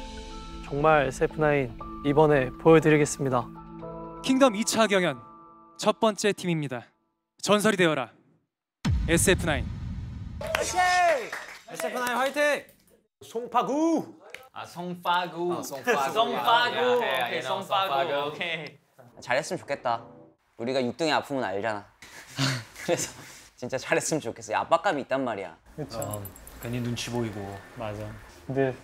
정말 세프나인 이번에 보여드리겠습니다. 킹덤 2차 경연 첫 번째 팀입니다. 전설이 되어라 SF9 SF9 화이팅! 송파구! 아 송파구. 어, 송파구. 송파구. 야, 오케이, 야, 송파구. 송파구. 오케이. 잘했으면 좋겠다. 우리가 6등의 아픔은 알잖아. 그래서 진짜 잘했으면 좋겠어. 압박감이 있단 말이야. 그렇죠. 괜히 눈치 보이고. 맞아. 근데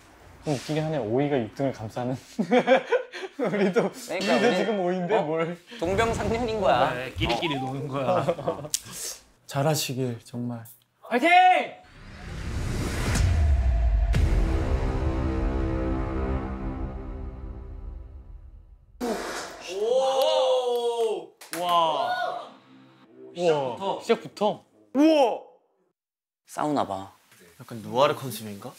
좀 웃기긴 하네. 오이가 6등을 감싸는. 우리도 그러니까 우리도 우리- 지금 오인데 어? 뭘? 동병상련인 거야. 네, 끼리끼리 노는 거야. 잘하시길 정말. 화이팅! 와. 우와. 시작부터. 우와. 싸우나 봐. 약간 누아르 컨셉인가?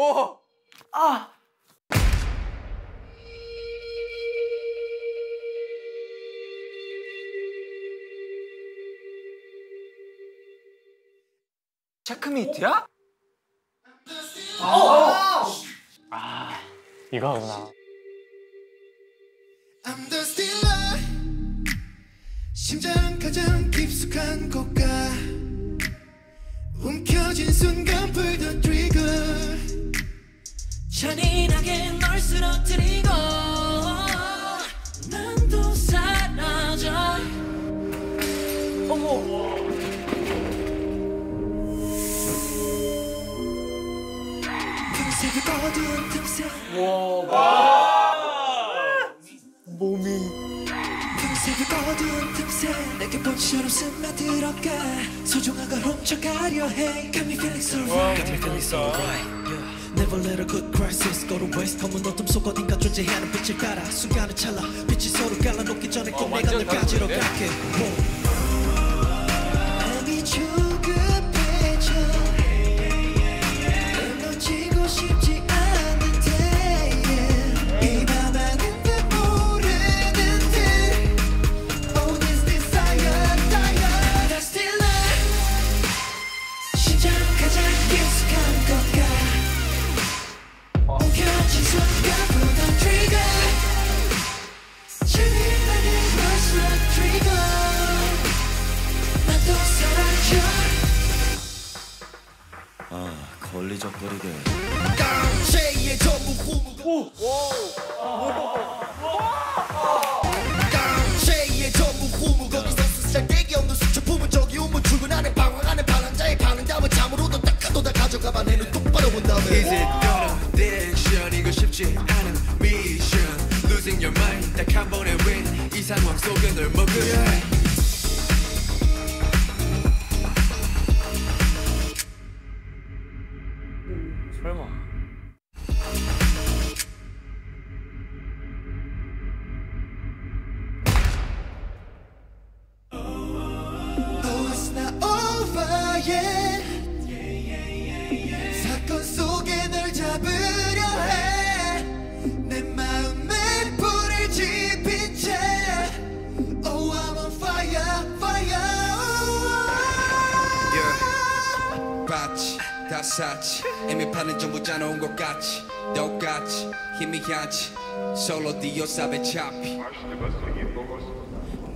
오! 오! 아! 체크메이트야? 아, 이거구나. I'm the stealer 심장 가장 깊숙한 곳가 움켜진 순간 the trigger 잔인하게 널 쓰러뜨리고 난 또 사라져. 어머. 틈새를 어두운 틈새 몸이 틈새를 어두운 틈새 내게 본처럼 스며들어가 소중한 걸 훔쳐가려 해. Got me feeling so right? Got me feeling so right. Never let a good crisis go to waste. 검은 어둠 속 어딘가 존재하는 빛을 따라 순간을 찰나 빛이 서로 갈라놓기 전에 꼭 내가 널 가지러 갈게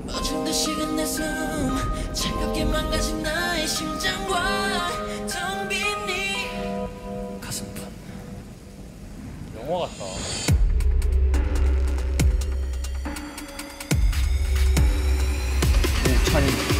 멎은 듯이 내숨 차갑게 망가진 나의 심장과 텅빈네 가슴뿐 영화 같다. 우찬이.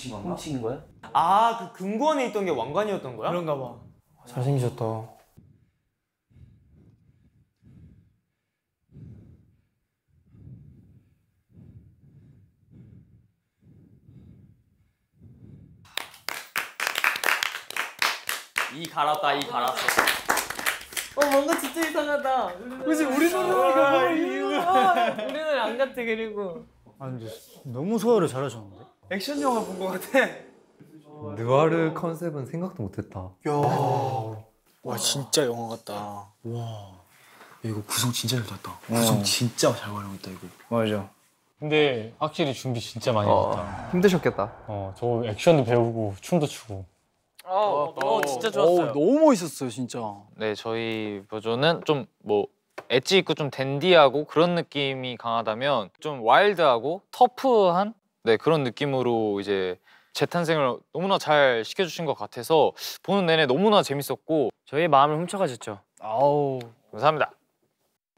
훔친 건가? 훔친 거야? 아 그 금고원에 있던 게 왕관이었던 거야? 그런가 봐. 잘생기셨다. 이 갈았다 이 갈았어. 어 뭔가 진짜 이상하다. 그치, 우리 노래가 뭐 이유가. 우리 노래 안 같아 그리고. 아 근데 너무 소화를 잘하셨는데? 액션 영화 본 거 같아. 느와르 컨셉은 생각도 못했다. 야, 와 진짜 영화 같다. 와, 야, 이거 구성 진짜 잘 짰다. 구성 진짜 잘 활용했다 이거. 맞아. 근데 확실히 준비 진짜 많이 어, 했다. 힘드셨겠다. 어, 저 액션도 배우고 춤도 추고. 어, 어 진짜 좋았어요. 너무 멋있었어요 진짜. 네, 저희 버전은 좀 뭐 엣지 있고 좀 댄디하고 그런 느낌이 강하다면 좀 와일드하고 터프한 네 그런 느낌으로 이제 재탄생을 너무나 잘 시켜주신 것 같아서 보는 내내 너무나 재밌었고 저희의 마음을 훔쳐가셨죠. 아우 감사합니다.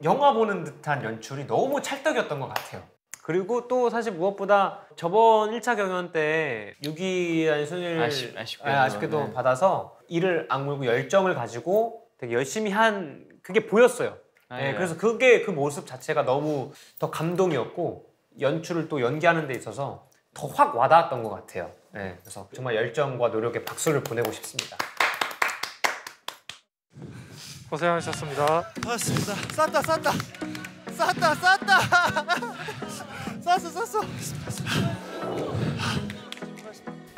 영화 보는 듯한 연출이 너무 찰떡이었던 것 같아요. 그리고 또 사실 무엇보다 저번 1차 경연 때 6위라는 순위를 아쉽- 아쉽게도, 아, 아쉽게도 네. 받아서 이를 악물고 열정을 가지고 되게 열심히 한 그게 보였어요. 아, 네, 예. 그래서 그게 그 모습 자체가 너무 더 감동이었고 연출을 또 연기하는 데 있어서 더 확 와닿았던 것 같아요. 네, 그래서 정말 열정과 노력에 박수를 보내고 싶습니다. 고생하셨습니다. 맞습니다. 쌌다 쌌다 쌌다 쌌다 쌌어 쌌어.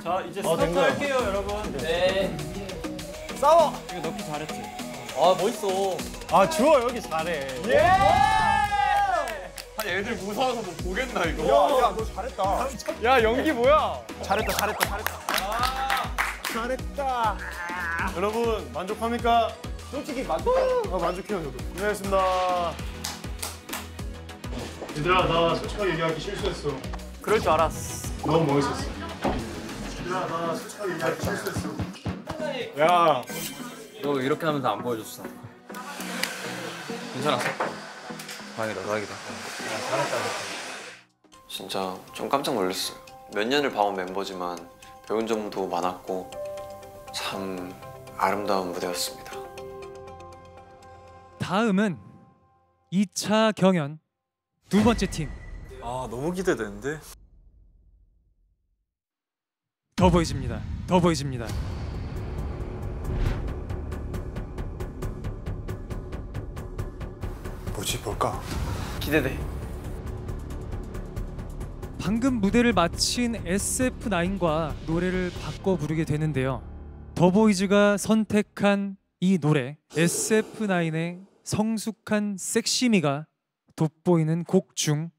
자 이제 어, 된 스타트. 할게요 여러분. 네. 싸워. 이거 넣기 잘했지. 아 멋있어. 아 주호 여기 잘해. 예. 아니 애들 무서워서 뭐 보겠나 이거. 야 야 너 잘했다. 야 연기 뭐야? 잘했다 잘했다 잘했다. 잘했다. 여러분 만족합니까? 솔직히 만족. 아 만족해요 저도. 고생했습니다. 얘들아 나 솔직하게 얘기하기 실수했어. 그럴 줄 알았어. 너무 멋있었어. 얘들아 나 솔직하게 얘기하기 실수했어. 야 너 이렇게 하면서 안 보여줬어. 괜찮았어? 다행이다, 다행이다. 진짜 좀 깜짝 놀랐어요. 몇 년을 봐온 멤버지만 배운 점도 많았고 참 아름다운 무대였습니다. 다음은 2차 경연 두 번째 팀 아 너무 기대되는데. 더보이즈입니다. 더보이즈입니다. 뭐지 뭘까? 기대돼. 방금 무대를 마친 SF9과 노래를 바꿔 부르게 되는데요. 더보이즈가 선택한 이 노래 SF9의 성숙한 섹시미가 돋보이는 곡 중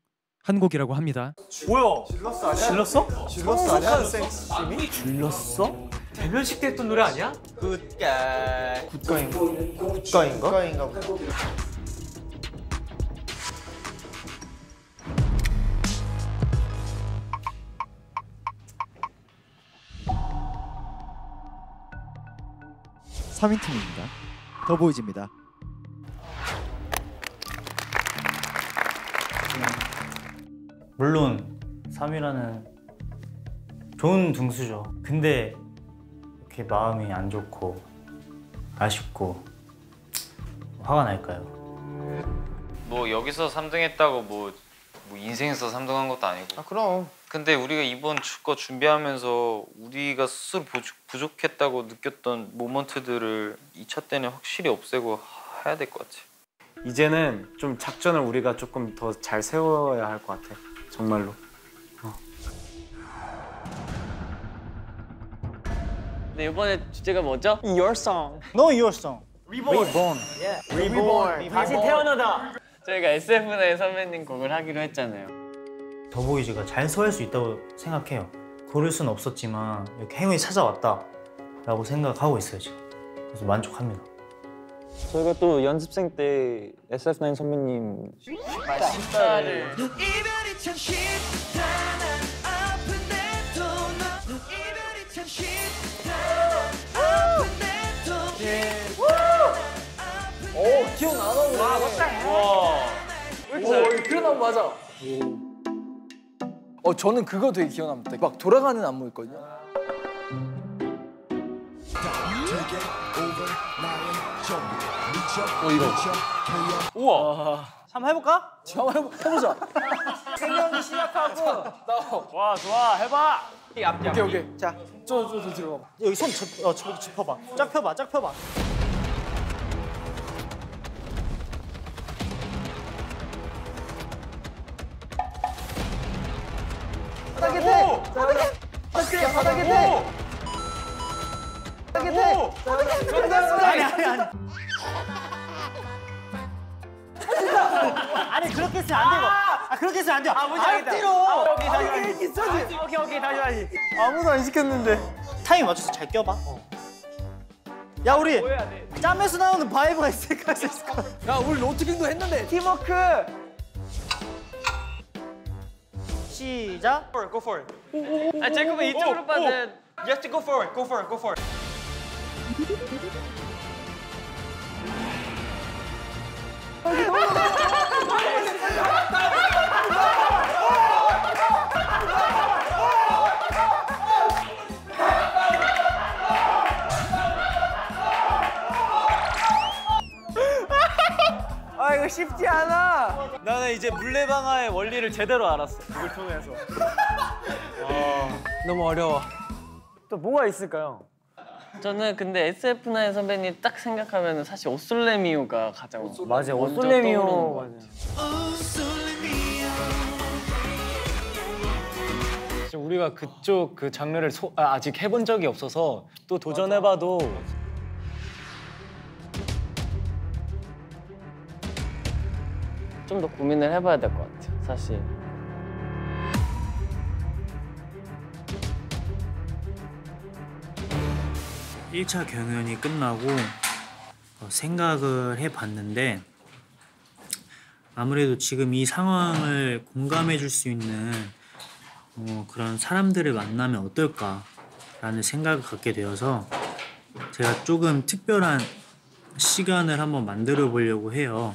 한 곡이라고 합니다. 뭐야? 질렀어 아니야? 질렀어? 질렀어 아니야? 성숙한 질렀어? 대면식 때 했던 노래 아니야? 굿가. 굿가인가? 굿가인가? 굿가인가 보다. 삼인 팀입니다. 더보이즈입니다. 물론 3위라는 좋은 등수죠. 근데 이렇게 마음이 안 좋고 아쉽고 화가 날까요? 뭐 여기서 3등 했다고 뭐, 뭐 인생에서 3등 한 것도 아니고. 아 그럼. 근데 우리가 이번 주거 준비하면서 우리가 스스로 부족, 부족 했다고 느꼈던 모먼트들을 2차 때는 확실히 없애고 해야 될 것 같아. 이제는 좀 작전을 우리가 조금 더 잘 세워야 할 것 같아. 정말로. 근데 이번에 주제가 뭐죠? Your song. No, your song. 리본. 리본. 다시 태어나다. 저희가 SF9 선배님 곡을 하기로 했잖아요. 더보이즈가 잘 소화할 수 있다고 생각해요. 고를 순 없었지만 이렇게 행운이 찾아왔다 라고 생각하고 있어요 지금. 그래서 만족합니다. 저희가 또 연습생 때 SF9 선배님 신발을 이별이 참 쉽다 난 아픈데도 너 이별이 참 쉽다 난 아픈데도 오 기억나나 와 맞다. 와. 오 그런 안 맞아. 어 저는 그거 되게 기억납니다. 막 돌아가는 안무 있거든요. 어 이거. 우와. 한번 해볼까? 한번 해보, 해보자. 생명이 시작하고. 나. 와 좋아 해봐. 이 앞뒤 오케이 오케이. 자, 저저 저 들어가. 여기 손 짚, 어, 짚, 짚어봐. 쫙 펴봐. 쫙 펴봐. 바닥에 대. 바닥에. 바닥에 바닥에 대. 바닥에 대. 아니 아니 아니. 아니 그렇게 했으면 안 돼요. 아 그렇게 했으면 안 돼요. 아 뭔지 알겠다. 앞뒤로. 아, 오케이 다시 아니, 다시. 있어야지. 아, 오케이 오케이 다시 다시. 아무도 안 시켰는데. 타이밍 맞춰서 잘 껴봐. 야 우리 짬에서 나오는 vibe가 있을까 있을까? 야 우리 로투킹도 했는데. 팀워크. 시작. Go for it. 아 잠깐만 이쪽으로 빠져. You have to go for it. Go for it. Go for 이거 쉽지 않아. 나는 이제 물레방아의 원리를 제대로 알았어. 이걸 통해서. 너무 어려워. 또 뭐가 있을까요? 저는 근데 SF9 선배님 딱 생각하면 사실 오솔레미오가 가장 맞아, 오솔레미오. 것 같아요. 사실 우리가 그쪽 그 장르를 소- 아, 아직 해본 적이 없어서 또 도전해봐도 좀 더 고민을 해봐야 될 것 같아요. 사실. 일 차 경연이 끝나고 어, 생각을 해봤는데 아무래도 지금 이 상황을 공감해 줄 수 있는 어, 그런 사람들을 만나면 어떨까라는 생각을 갖게 되어서 제가 조금 특별한 시간을 한번 만들어 보려고 해요.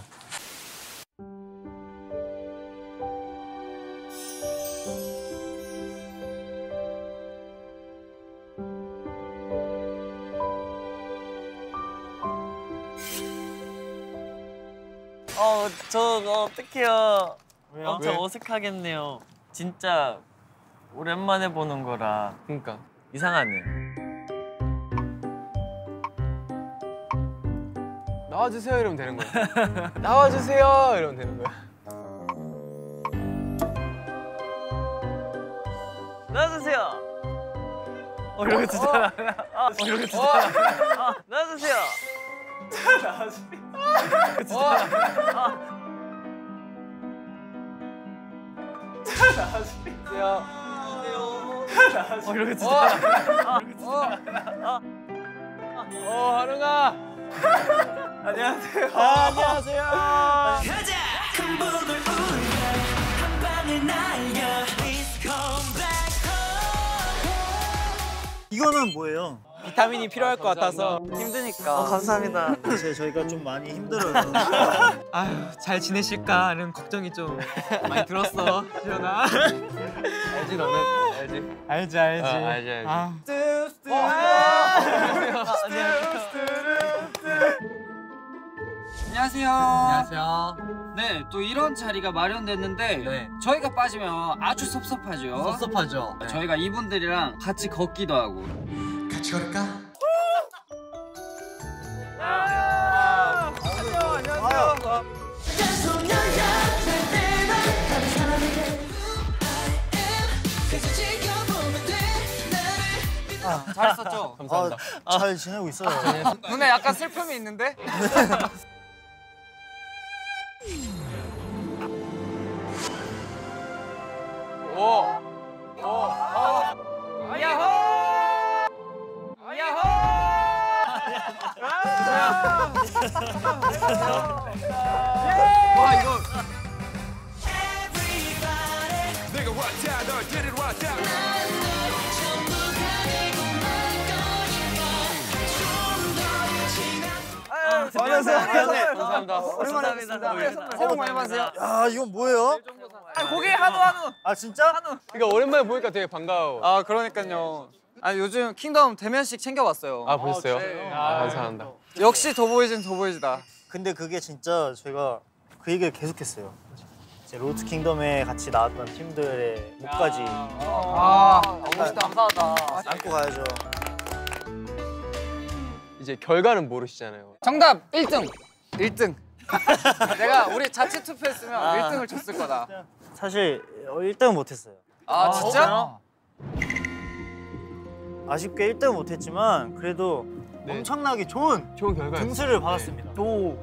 어, 저 어떡해요. 왜요? 엄청 왜? 어색하겠네요. 진짜 오랜만에 보는 거라. 그러니까. 이상하네요. 나와주세요 이러면 되는 거야. 나와주세요 이러면 되는 거야. 나와주세요. 어, 거 진짜. 아, 어, 이런 거 진짜. 아, 나와주세요. 나와주세요. 아. 어, 거 진짜. 아, 아. 어 하루가. 안녕하세요. 아, 안녕하세요. 이거는 뭐예요? 비타민이 필요할 것 같아서 힘드니까. 어, 감사합니다. 제 저희가 좀 많이 힘들어요. 아유 잘 지내실까 하는 걱정이 좀 많이 들었어 시연아 알지 너는 알지? 알지 알지 어, 알지, 알지. 아. 안녕하세요. 안녕하세요. 네, 또 이런 자리가 마련됐는데 저희가 빠지면 아주 섭섭하죠. 섭섭하죠. 저희가 이분들이랑 같이 걷기도 하고. 같이 걸을까? 잘했었죠? 감사합니다. 아, 잘 지내고 있어요. 눈에 약간 슬픔이 있는데? 오. 오. 아. 야호! 와 이거 내가 왔다 널 데리러 왔다 안녕하세요. 안녕하세요. 감사합니다. 오랜만에 감사합니다. 뵙습니다. 새해 복 많이 받으세요. 야, 이건 뭐예요? 아, 고기 한우 한우. 아, 진짜? 그러니까 오랜만에 보니까 되게 반가워. 아, 그러니까요. 아, 요즘 킹덤 대면식 챙겨봤어요. 아 보셨어요? 아 감사합니다. 역시 더보이즈는 더보이즈다. 근데 그게 진짜 저희가 그 얘기를 계속했어요. 이제 Road to Kingdom에 같이 나왔던 팀들의 몫까지 아, 멋있다. 감사하다. 안고 가야죠. 이제 결과는 모르시잖아요. 정답 1등. 1등. 내가 우리 자체 투표했으면 아. 1등을 줬을 거다. 사실 1등은 못했어요. 아, 진짜? 아쉽게 1등은 못했지만 그래도 엄청나게 좋은 좋은 결과였어요. 등수를 받았습니다. 또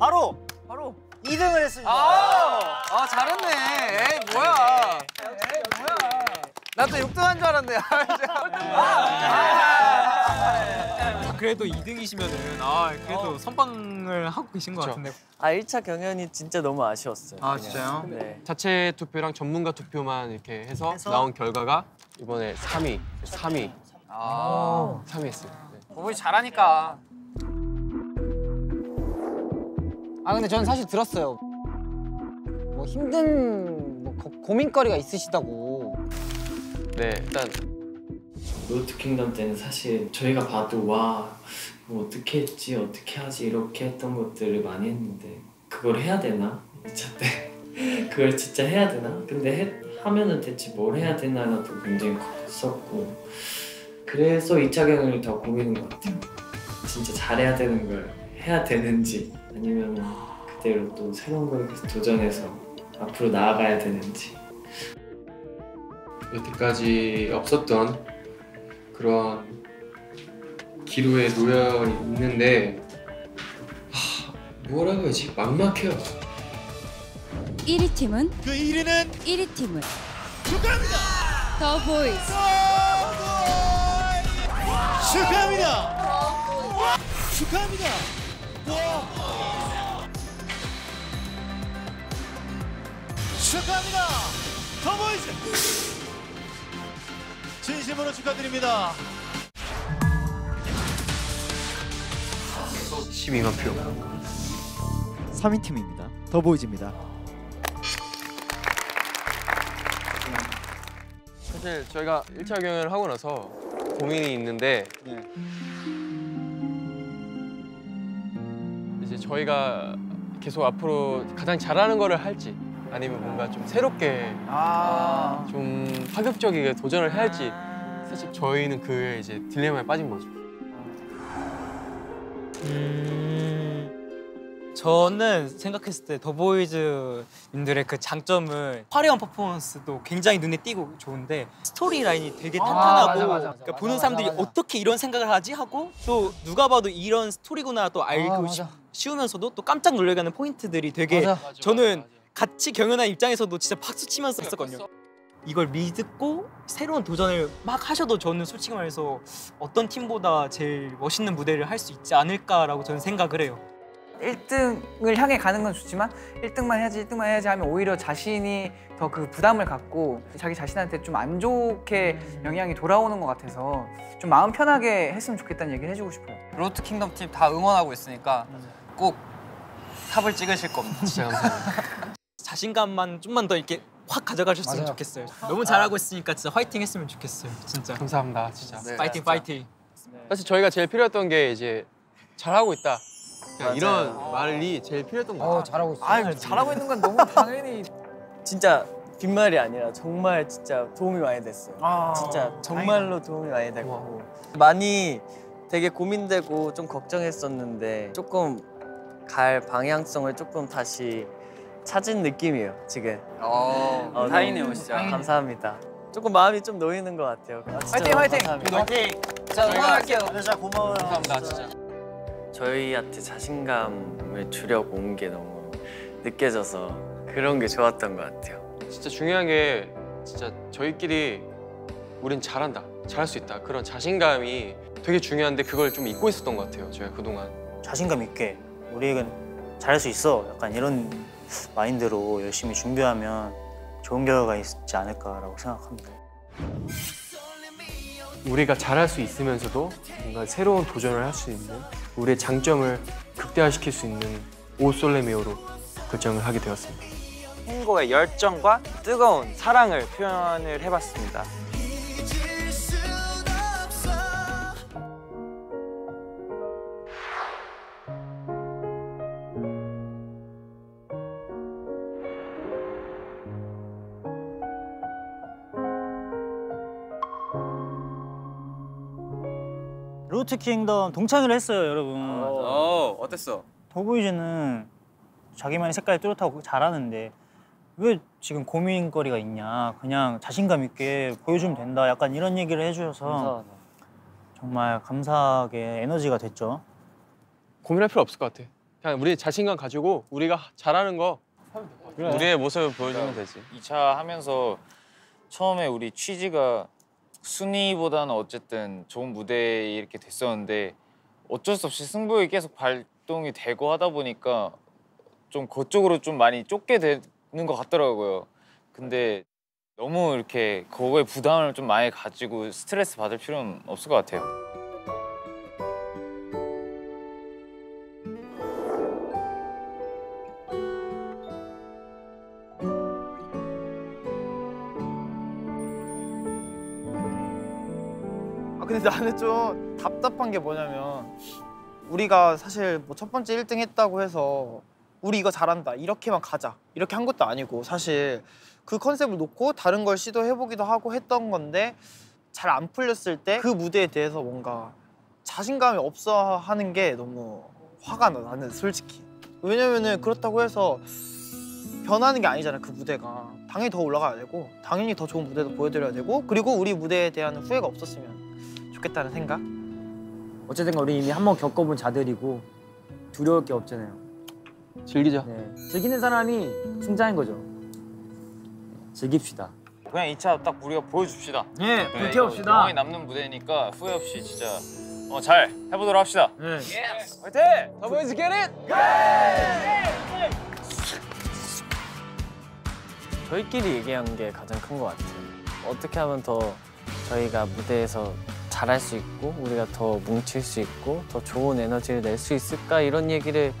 바로 바로 2등을 했습니다. 아, 아 잘했네. 에이, 뭐야. 에이, 뭐야. 나도 6등 한 줄 알았네. 그래도 2등이시면은 아 그래도 선방을 하고 계신 것 같은데. 아 1차 경연이 진짜 너무 아쉬웠어요. 아, 그냥. 진짜요? 네. 자체 투표랑 전문가 투표만 이렇게 해서, 나온 결과가 이번에 3위, 3위, 아. 3위 했어요. 네. 잘하니까. 아 근데 저는 사실 들었어요. 뭐 힘든 뭐 고, 고민거리가 있으시다고. 네, 일단 Road to Kingdom 때는 사실 저희가 봐도 와 뭐 어떻게 했지 어떻게 하지 이렇게 했던 것들을 많이 했는데 그걸 해야 되나 2차 때 그걸 진짜 해야 되나 근데 해, 하면은 대체 뭘 해야 되나라도 굉장히 컸었고 그래서 2차 경영이 더 고민인 것 같아요 진짜 잘해야 되는 걸 해야 되는지 아니면 그대로 또 새로운 걸 도전해서 앞으로 나아가야 되는지 여태까지 없었던 그런 기로에 놓여 있는데 하, 뭐라고 해야지 막막해요. 1위 팀은 그 1위는 1위 팀을 축하합니다. 더 보이즈 축하합니다. 축하합니다. 와. 축하합니다. 더보이즈. 진심으로 축하드립니다. 12만 표. 3위 팀입니다. 더보이즈입니다. 사실 저희가 1차 경연을 하고 나서 고민이 있는데 이제 저희가 계속 앞으로 가장 잘하는 거를 할지 아니면 뭔가 좀 새롭게 좀 파격적이게 도전을 해야 할지. 사실 저희는 그에 이제 딜레마에 빠진 거죠. 저는 생각했을 때 더보이즈님들의 그 장점은 화려한 퍼포먼스도 굉장히 눈에 띄고 좋은데 스토리 라인이 되게 아, 탄탄하고 맞아, 맞아, 맞아. 그러니까 보는 맞아, 사람들이 맞아. 어떻게 이런 생각을 하지 하고 또 누가 봐도 이런 스토리구나 또 알고 아. 쉬우면서도 또 깜짝 놀라게 하는 포인트들이 되게 저는 같이 경연한 입장에서도 진짜 박수 치면서 했었거든요. 이걸 믿고 새로운 도전을 막 하셔도 저는 솔직히 말해서 어떤 팀보다 제일 멋있는 무대를 할 수 있지 않을까라고 저는 생각을 해요. 1등을 향해 가는 건 좋지만 1등만 해야지 1등만 해야지 하면 오히려 자신이 더 그 부담을 갖고 자기 자신한테 좀 안 좋게 영향이 돌아오는 것 같아서 좀 마음 편하게 했으면 좋겠다는 얘기를 해주고 싶어요. Road to Kingdom 팀 다 응원하고 있으니까 꼭 탑을 찍으실 겁니다. 진짜 감사합니다. 자신감만 좀만 더 이렇게 확 가져가셨으면 맞아요. 좋겠어요. 너무 잘하고 있으니까 진짜 화이팅 했으면 좋겠어요. 진짜. 감사합니다, 진짜. 네, 파이팅 파이팅. 사실 저희가 제일 필요했던 게 이제 잘하고 있다. 그냥 맞아요. 이런 말이 제일 필요했던 것 같아요. 잘하고 있어. 아 잘하고 있는 건 너무 당연히 진짜 빈말이 아니라 정말 진짜 도움이 많이 됐어요. 진짜 정말로 도움이 많이 됐고 많이 되게 고민되고 좀 걱정했었는데 조금 갈 방향성을 조금 다시 찾은 느낌이에요 지금. 어, 다행이네요, 너무 진짜. 감사합니다. 조금 마음이 좀 놓이는 것 같아요. 아, 진짜 화이팅, 화이팅! 감사합니다. 화이팅! 자, 응원할게요. 진짜 고마워요. 감사합니다 진짜. 저희한테 자신감을 주려고 온 게 너무 느껴져서 그런 게 좋았던 것 같아요. 진짜 중요한 게 진짜 저희끼리 우린 잘한다, 잘할 수 있다 그런 자신감이 되게 중요한데 그걸 좀 잊고 있었던 것 같아요. 저희가 그동안. 자신감 있게 우리에겐 잘할 수 있어. 약간 이런 마인드로 열심히 준비하면 좋은 결과가 있지 않을까라고 생각합니다. 우리가 잘할 수 있으면서도 뭔가 새로운 도전을 할 수 있는 우리의 장점을 극대화시킬 수 있는 오솔레미오로 결정을 하게 되었습니다. 행고의 열정과 뜨거운 사랑을 표현을 해봤습니다. 루트 킹덤 동창회를 했어요, 여러분. 어, 어땠어? 더보이즈는 자기만의 색깔이 뚜렷하고 잘하는데 왜 지금 고민거리가 있냐? 그냥 자신감 있게 보여주면 된다. 약간 이런 얘기를 해주셔서 정말 감사하게 에너지가 됐죠. 고민할 필요 없을 것 같아. 그냥 우리 자신감 가지고 우리가 잘하는 거 우리의 모습을 보여주면 되지. 2차 하면서 처음에 우리 취지가 순위보다는 어쨌든 좋은 무대에 이렇게 됐었는데 어쩔 수 없이 승부에 계속 발동이 되고 하다 보니까 좀 그쪽으로 좀 많이 쫓게 되는 것 같더라고요. 근데 너무 이렇게 그거에 부담을 좀 많이 가지고 스트레스 받을 필요는 없을 것 같아요. 근데 나는 좀 답답한 게 뭐냐면 우리가 사실 뭐 첫 번째 1등 했다고 해서 우리 이거 잘한다 이렇게만 가자 이렇게 한 것도 아니고 사실 그 컨셉을 놓고 다른 걸 시도해 보기도 하고 했던 건데 잘 안 풀렸을 때 그 무대에 대해서 뭔가 자신감이 없어 하는 게 너무 화가 나 나는 솔직히. 왜냐면은 그렇다고 해서 변하는 게 아니잖아 그 무대가. 당연히 더 올라가야 되고 당연히 더 좋은 무대도 보여드려야 되고 그리고 우리 무대에 대한 후회가 없었으면 좋겠다는 생각 어쨌든 우리 이미 한 번 겪어본 자들이고 두려울 게 없잖아요. 즐기자. 네. 즐기는 사람이 승자인 거죠. 즐깁시다. 그냥 2차 딱 우리가 보여줍시다. 네, 이거 불태웁시다. 영원히 남는 무대니까 후회 없이 진짜 어, 잘 해보도록 합시다. 네. 화이팅! 더 보이즈 get it! 저희끼리 얘기한 게 가장 큰 것 같아요. 어떻게 하면 더 저희가 무대에서 잘할 수 있고 우리가 더 뭉칠 수 있고 더 좋은 에너지를 낼 수 있을까 이런 얘기를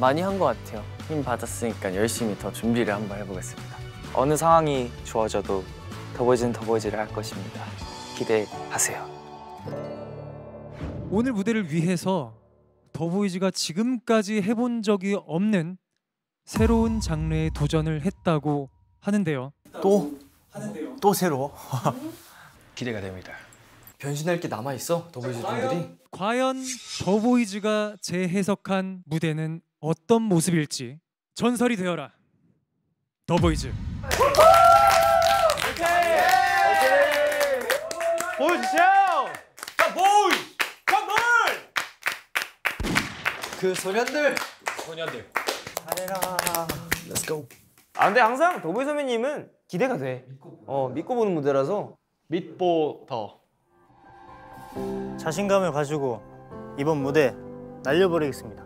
많이 한 것 같아요. 힘 받았으니까 열심히 더 준비를 한번 해보겠습니다. 어느 상황이 좋아져도 더보이즈는 더보이즈를 할 것입니다. 기대하세요. 오늘 무대를 위해서 더보이즈가 지금까지 해본 적이 없는 새로운 장르의 도전을 했다고 하는데요. 또? 또 새로? 기대가 됩니다. 변신할 게 남아 있어 더보이즈 분들이. 과연 더보이즈가 재해석한 무대는 어떤 모습일지 전설이 되어라. 더보이즈. 보여주세요! 컴볼! 컴볼! 그 소년들! 소년들. 잘해라. Let's go. 아 근데 항상 도보이 선배님은 기대가 돼. 어 믿고 보는 무대라서. 믿보 더. 자신감을 가지고 이번 무대 날려버리겠습니다.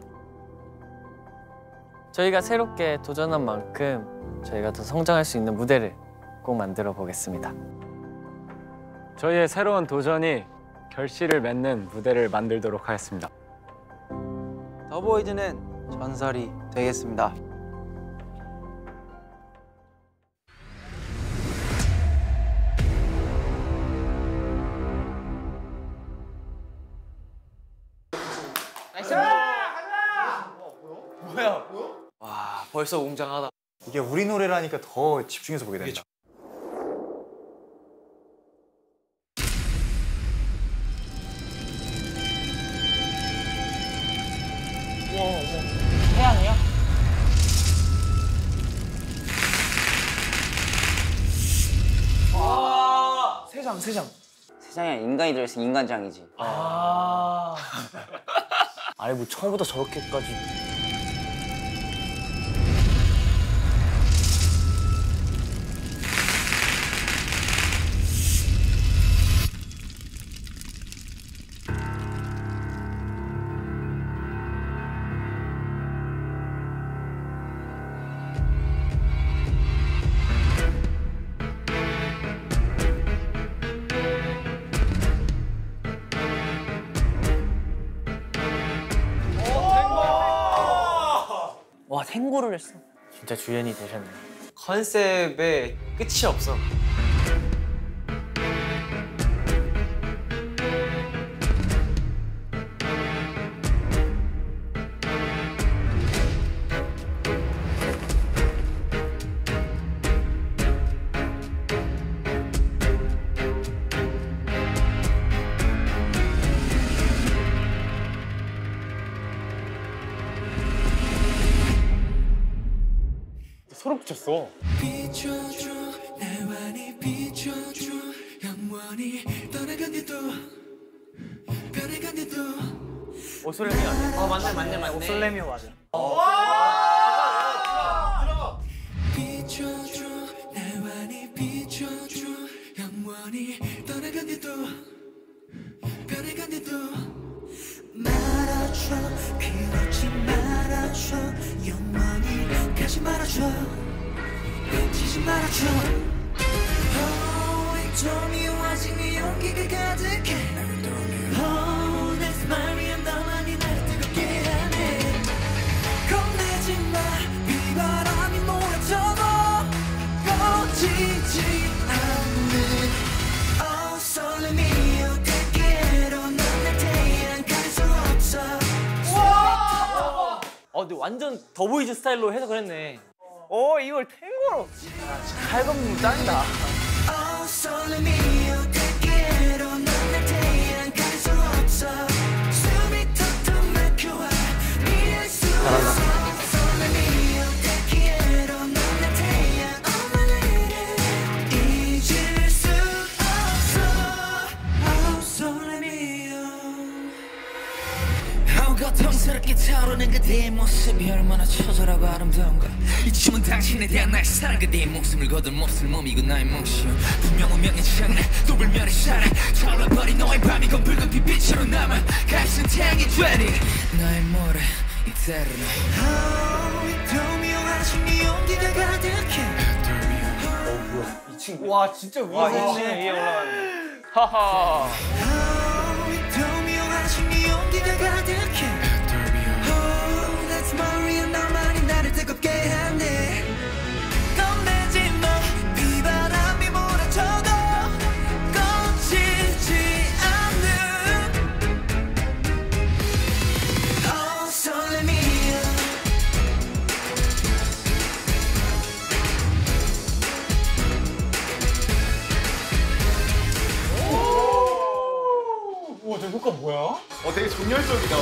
저희가 새롭게 도전한 만큼 저희가 더 성장할 수 있는 무대를 꼭 만들어 보겠습니다. 저희의 새로운 도전이 결실을 맺는 무대를 만들도록 하겠습니다. 더보이즈는 전설이 되겠습니다. 뭐야? 와 벌써 웅장하다. 이게 우리 노래라니까 더 집중해서 보게 된다. 태양이요? 와, 세 장, 세 장. 세 세상에 인간이 들어있어 인간장이지. 아. 아니 뭐 처음부터 저렇게까지. 와 탱고를 했어. 진짜 주연이 되셨네. 컨셉에 끝이 없어. 어 맞네 맞네 맞네. 오솔레미 맞아. 비 근데 완전 더보이즈 스타일로 해석을 했네. 오 이걸 탱고로. 칼군무 짱이다. Oh 고통스럽게 타오르는 그대의 모습이 얼마나 처절하고 아름다운가. 이 춤은 당신에 대한 나의 사랑 그대의 목숨을 거둘 몹쓸 몸이고 나의 몫이요 분명 운명의 장난 또 불멸의 사랑 차올라버린 너의 밤이 건 붉은 빛으로 남아 가슴 태양이 되리 나의 모래 이대로는 또 미워하신 네 용기가 가득해. 어 뭐야 이 친구. 와 진짜 와, 위에 올라갔네. 하하. 효과 뭐야? 어 되게 정열적이다.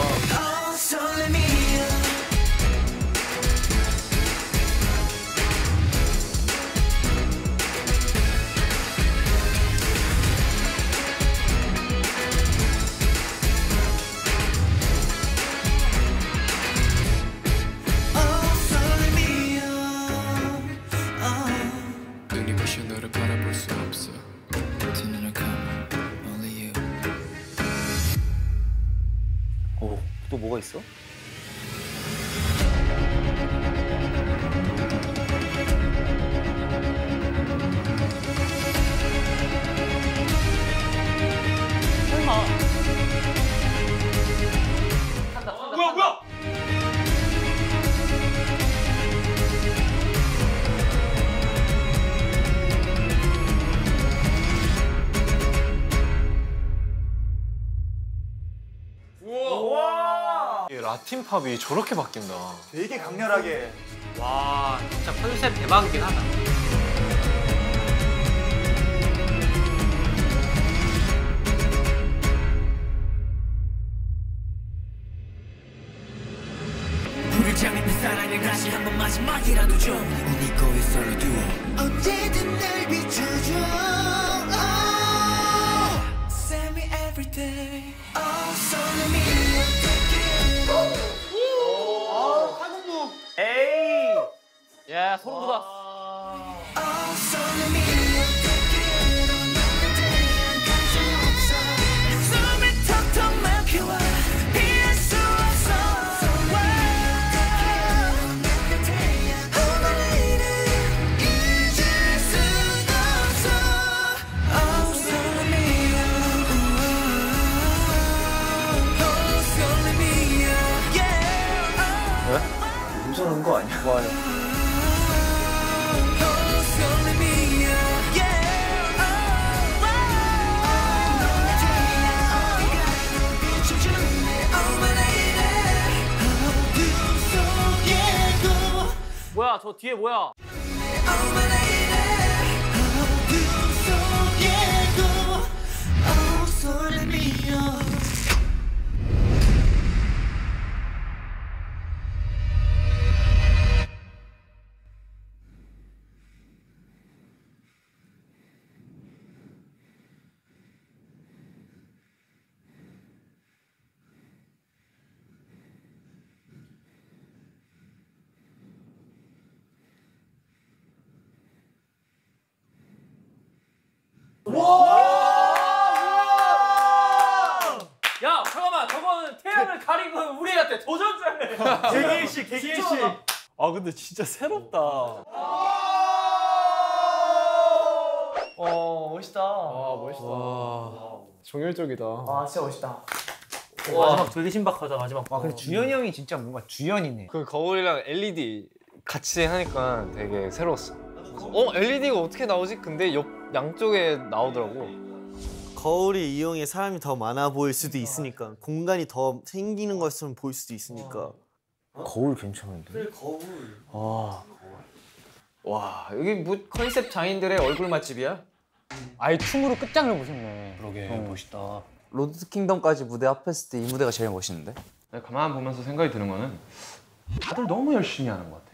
뭐가 있어? 이 라틴 팝이 저렇게 바뀐다. 되게 강렬하게. 와 진짜 컨셉 대박이긴 하다. 개개인식 개개인식. 아 근데 진짜 새롭다. 어 멋있다. 아 멋있다. 정열적이다. 아 진짜 멋있다. 마지막 되게 신박하다 마지막. 와 근데 주현이 형이 진짜 뭔가 주연이네. 그 거울이랑 LED 같이 하니까 되게 새로웠어. 어 LED가 어떻게 나오지? 근데 옆 양쪽에 나오더라고. 거울을 이용해 사람이 더 많아 보일 수도 있으니까 공간이 더 생기는 것처럼 보일 수도 있으니까 거울 괜찮은데? 거울 와. 와 여기 뭐 컨셉 장인들의 얼굴 맛집이야? 아예 춤으로 끝장을 보셨네. 그러게 멋있다. Road to Kingdom까지 무대 합했을 때 이 무대가 제일 멋있는데? 내가 가만 보면서 생각이 드는 거는 다들 너무 열심히 하는 것 같아.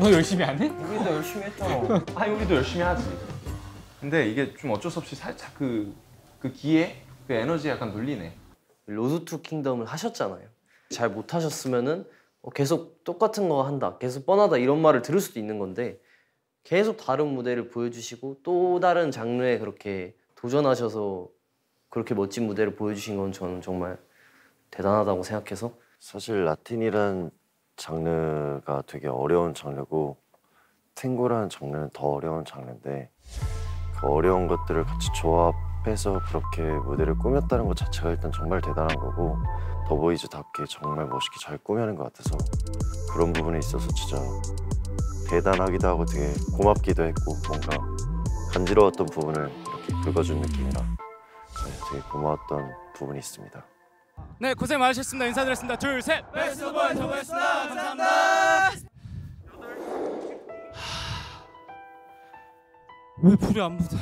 너 열심히 안 해? 우리도 열심히 했잖아. 아니 우리도 열심히 하지. 근데 이게 좀 어쩔 수 없이 살짝 그, 그 기에 그 에너지 약간 눌리네. 로드 투 킹덤을 하셨잖아요. 잘 못하셨으면은 어, 계속 똑같은 거 한다, 계속 뻔하다 이런 말을 들을 수도 있는 건데 계속 다른 무대를 보여주시고 또 다른 장르에 그렇게 도전하셔서 그렇게 멋진 무대를 보여주신 건 저는 정말 대단하다고 생각해서. 사실 라틴이란 장르가 되게 어려운 장르고 탱고라는 장르는 더 어려운 장르인데 그 어려운 것들을 같이 조합 해서 그렇게 무대를 꾸몄다는 것 자체가 일단 정말 대단한 거고 더보이즈답게 정말 멋있게 잘 꾸며낸 것 같아서 그런 부분에 있어서 진짜 대단하기도 하고 되게 고맙기도 했고 뭔가 간지러웠던 부분을 이렇게 긁어준 느낌이라 네, 되게 고마웠던 부분이 있습니다. 네 고생 많으셨습니다 인사드렸습니다 둘 셋 be the best 더보이즈였습니다. 감사합니다. 왜 불이 안 붙어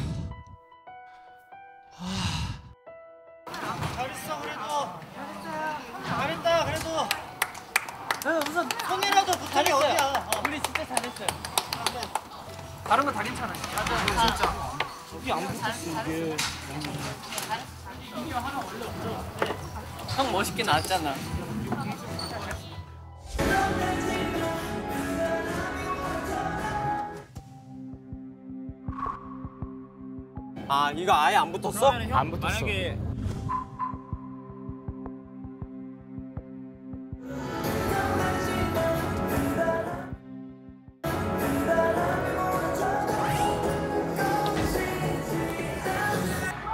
잘했어 그래도. 잘했다 그래도. 우선 손이라도 붙으니 어디야? 우리 진짜 잘했어요. 다른 거 다 괜찮아. 맞아, 진짜. 여기 안 붙었어 이게. 형 멋있게 나왔잖아. 아 이거 아예 안 붙었어? 안 붙었어. 만약에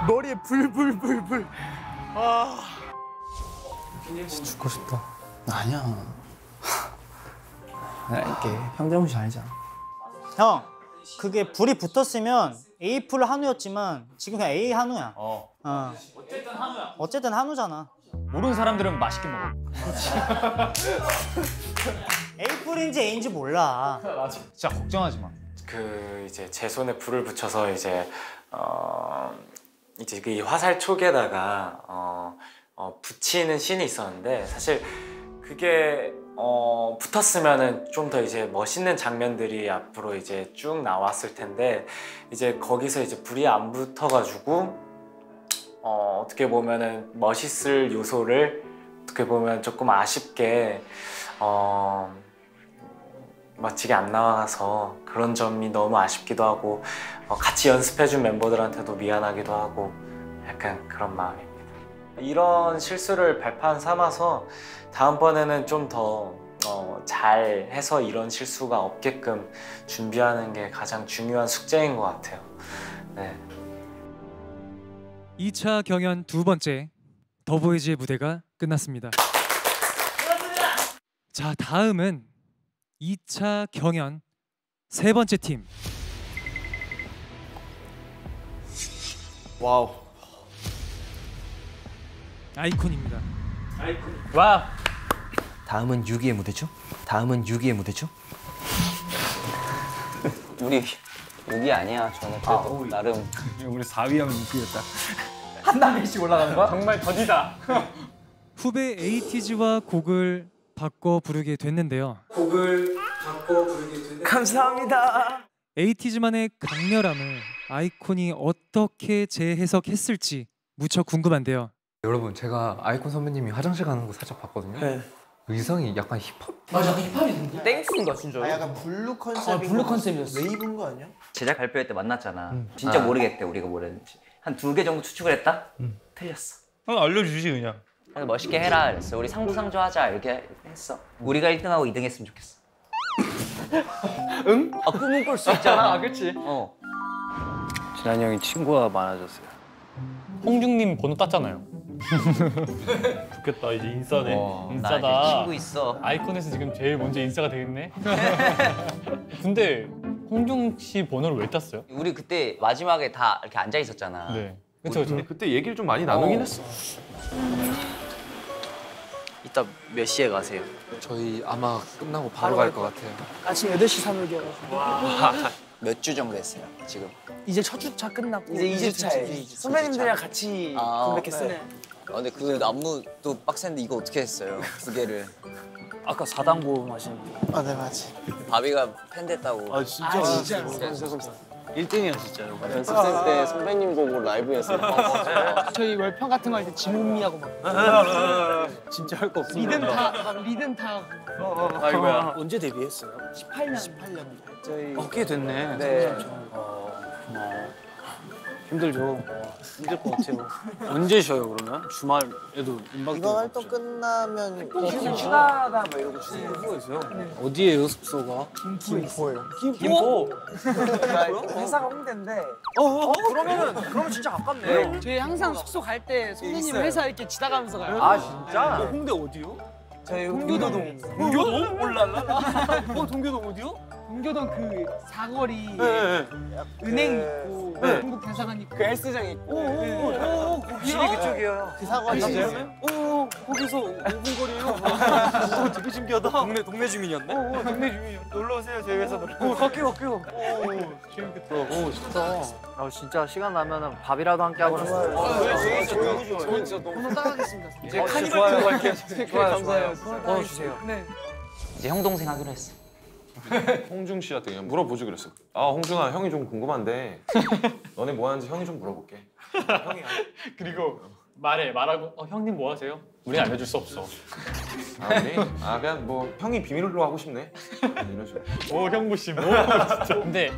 머리에 불불불불 아 죽고 싶다. 아니야. 이렇게 형 잘못이 아니잖아. 형, 그게 불이 붙었으면 A 풀 한우였지만 지금 그냥 A 한우야. 어. 어쨌든 한우야. 어쨌든 한우잖아. 모르는 사람들은 맛있게 먹어. A 풀인지 A인지 몰라. 진짜 걱정하지 마. 그 이제 제 손에 불을 붙여서 이제 어 이제 그 이 화살 촉에다가 어, 어 붙이는 씬이 있었는데 사실 그게 어 붙었으면은 좀 더 이제 멋있는 장면들이 앞으로 이제 쭉 나왔을 텐데 이제 거기서 이제 불이 안 붙어가지고 어 어떻게 보면은 멋있을 요소를 어떻게 보면 조금 아쉽게 어 멋지게 안 나와서 그런 점이 너무 아쉽기도 하고 어, 같이 연습해준 멤버들한테도 미안하기도 하고 약간 그런 마음입니다. 이런 실수를 발판 삼아서 다음번에는 좀더 어, 잘 해서 이런 실수가 없게끔 준비하는 게 가장 중요한 숙제인 것 같아요. 네. 2차 경연 두 번째 더보이즈의 무대가 끝났습니다. 자, 다음은 2차 경연 세 번째 팀. wow. 아이콘입니다. 와. 다음은 6위의 무대죠? 다음은 6위의 무대죠? 우리 6위 아니야. 저는 그래도 나름 우리 4위 하면 6위였다. 한 단계씩 올라가는 거야? 정말 더디다. 후배 에이티즈와 곡을 바꿔 부르게 됐는데요. 곡을 바꿔 부르게 됐는데 감사합니다. 에이티즈만의 강렬함을 아이콘이 어떻게 재해석했을지 무척 궁금한데요. 여러분 제가 아이콘 선배님이 화장실 가는 거 살짝 봤거든요. 네. 의상이 약간 힙합. 맞아, 힙합이던데. Thanxx인가 진짜. 아 약간 blue 컨셉인 blue 거 컨셉이었어. Wave인 거 아니야? 제작 발표회 때 만났잖아. 진짜 아. 모르겠대 우리가 뭐랬는지. 한 두 개 정도 추측을 했다. 틀렸어. 아, 알려주지 그냥. 그래서 멋있게 해라 그랬어. 우리 상부상조 하자 이렇게 했어. 우리가 1등하고 2등 했으면 좋겠어. 응? 아 꿈은 꿀 수 있잖아. 아, 그치. 어. 진한이 형이 친구가 많아졌어요. 홍중님 번호 땄잖아요. 좋겠다 이제 인싸네. 와, 인싸다. 나 이제 친구 있어. 아이콘에서 지금 제일 먼저 인싸가 되겠네. 근데 홍중 씨 번호를 왜 땄어요? 우리 그때 마지막에 다 이렇게 앉아 있었잖아. 네. 그쵸, 그쵸. 그때 얘기를 좀 많이 나누긴 했어. 이따 몇 시에 가세요? 저희 아마 끝나고 바로 갈것 같아요. 아침 8시 산울기여가지고. 몇주 정도 했어요 지금? 이제 첫 주차 끝났고 이제 이 주차예요. 이제 선배님들이랑 같이 아, 컴백했어요. 네. 아, 근데 그 안무도 빡센데 이거 어떻게 했어요? 두 개를. 아까 4당고 마신. 아, 네, 맞지. 바비가 팬 됐다고. 아, 진짜? 아, 진짜로? 1등이야 진짜로. 연습생 때 선배님 보고 라이브였어요. 저희 월평 같은 거 할 때 지문미하고 막 진짜 할 거 없어. 리듬 타, 막 리듬 타고. 아이고야. 언제 데뷔했어요? 18년. 18년. 저희 어, 꽤 됐네. 네. 힘들죠. 힘들 것 같아요. 언제 쉬어요 그러면? 주말에도 음악 이번 활동 끝나면 휴가가 뭐 이러고 주세요. 휴가 있어요? 어디에요 숙소가? 김포요. 김포? 회사가 홍대인데. 어, 그러면은 그러면 진짜 가깝네. 저희 항상 숙소 갈 때 선배님 있어요. 회사 이렇게 지나가면서 가요. 아, 진짜? 네. 홍대 어디요? 저희 동교동. 동교동? 올랄라. 어 동교동 어디요? 동교동 그 사거리 네, 은행 있고 네. 한국 대사관 있고 그 헬스장 있고. 오오오 거기요? 집이 그쪽이에요. 그 사거리 아? 진짜요? 오, 거기서 5분 거리예요. 오, 되게 신기하다. 동네 동네 주민이었네. 오, 동네 주민. 놀러 오세요. 저희 회사 놀러. 오, 갈게요, 갈게요. 오, 재밌겠다. 오, 좋다. 아 진짜 시간 나면은 밥이라도 함께 하고 싶어요. 아, 네, 저희 좋아요. 저희 진짜 너무 번호 따라가겠습니다. 이제 어, 카니발 좋아요. 타고 갈게요. 좋아요, 감사해요. 좋아요. 번호 주세요. 네. 이제 형 동생 하기로 했어. 홍중 씨한테 그냥 물어보지 그랬어. 아 홍중아 형이 좀 궁금한데 너네 뭐 하는지 형이 좀 물어볼게. 그리고 말해 말하고 어, 형님 뭐 하세요? 우리 알려줄 수 없어. 아 우리 아 그냥 뭐 형이 비밀로 하고 싶네. 이런 식으로. 오 형부심. 오 진짜. 근데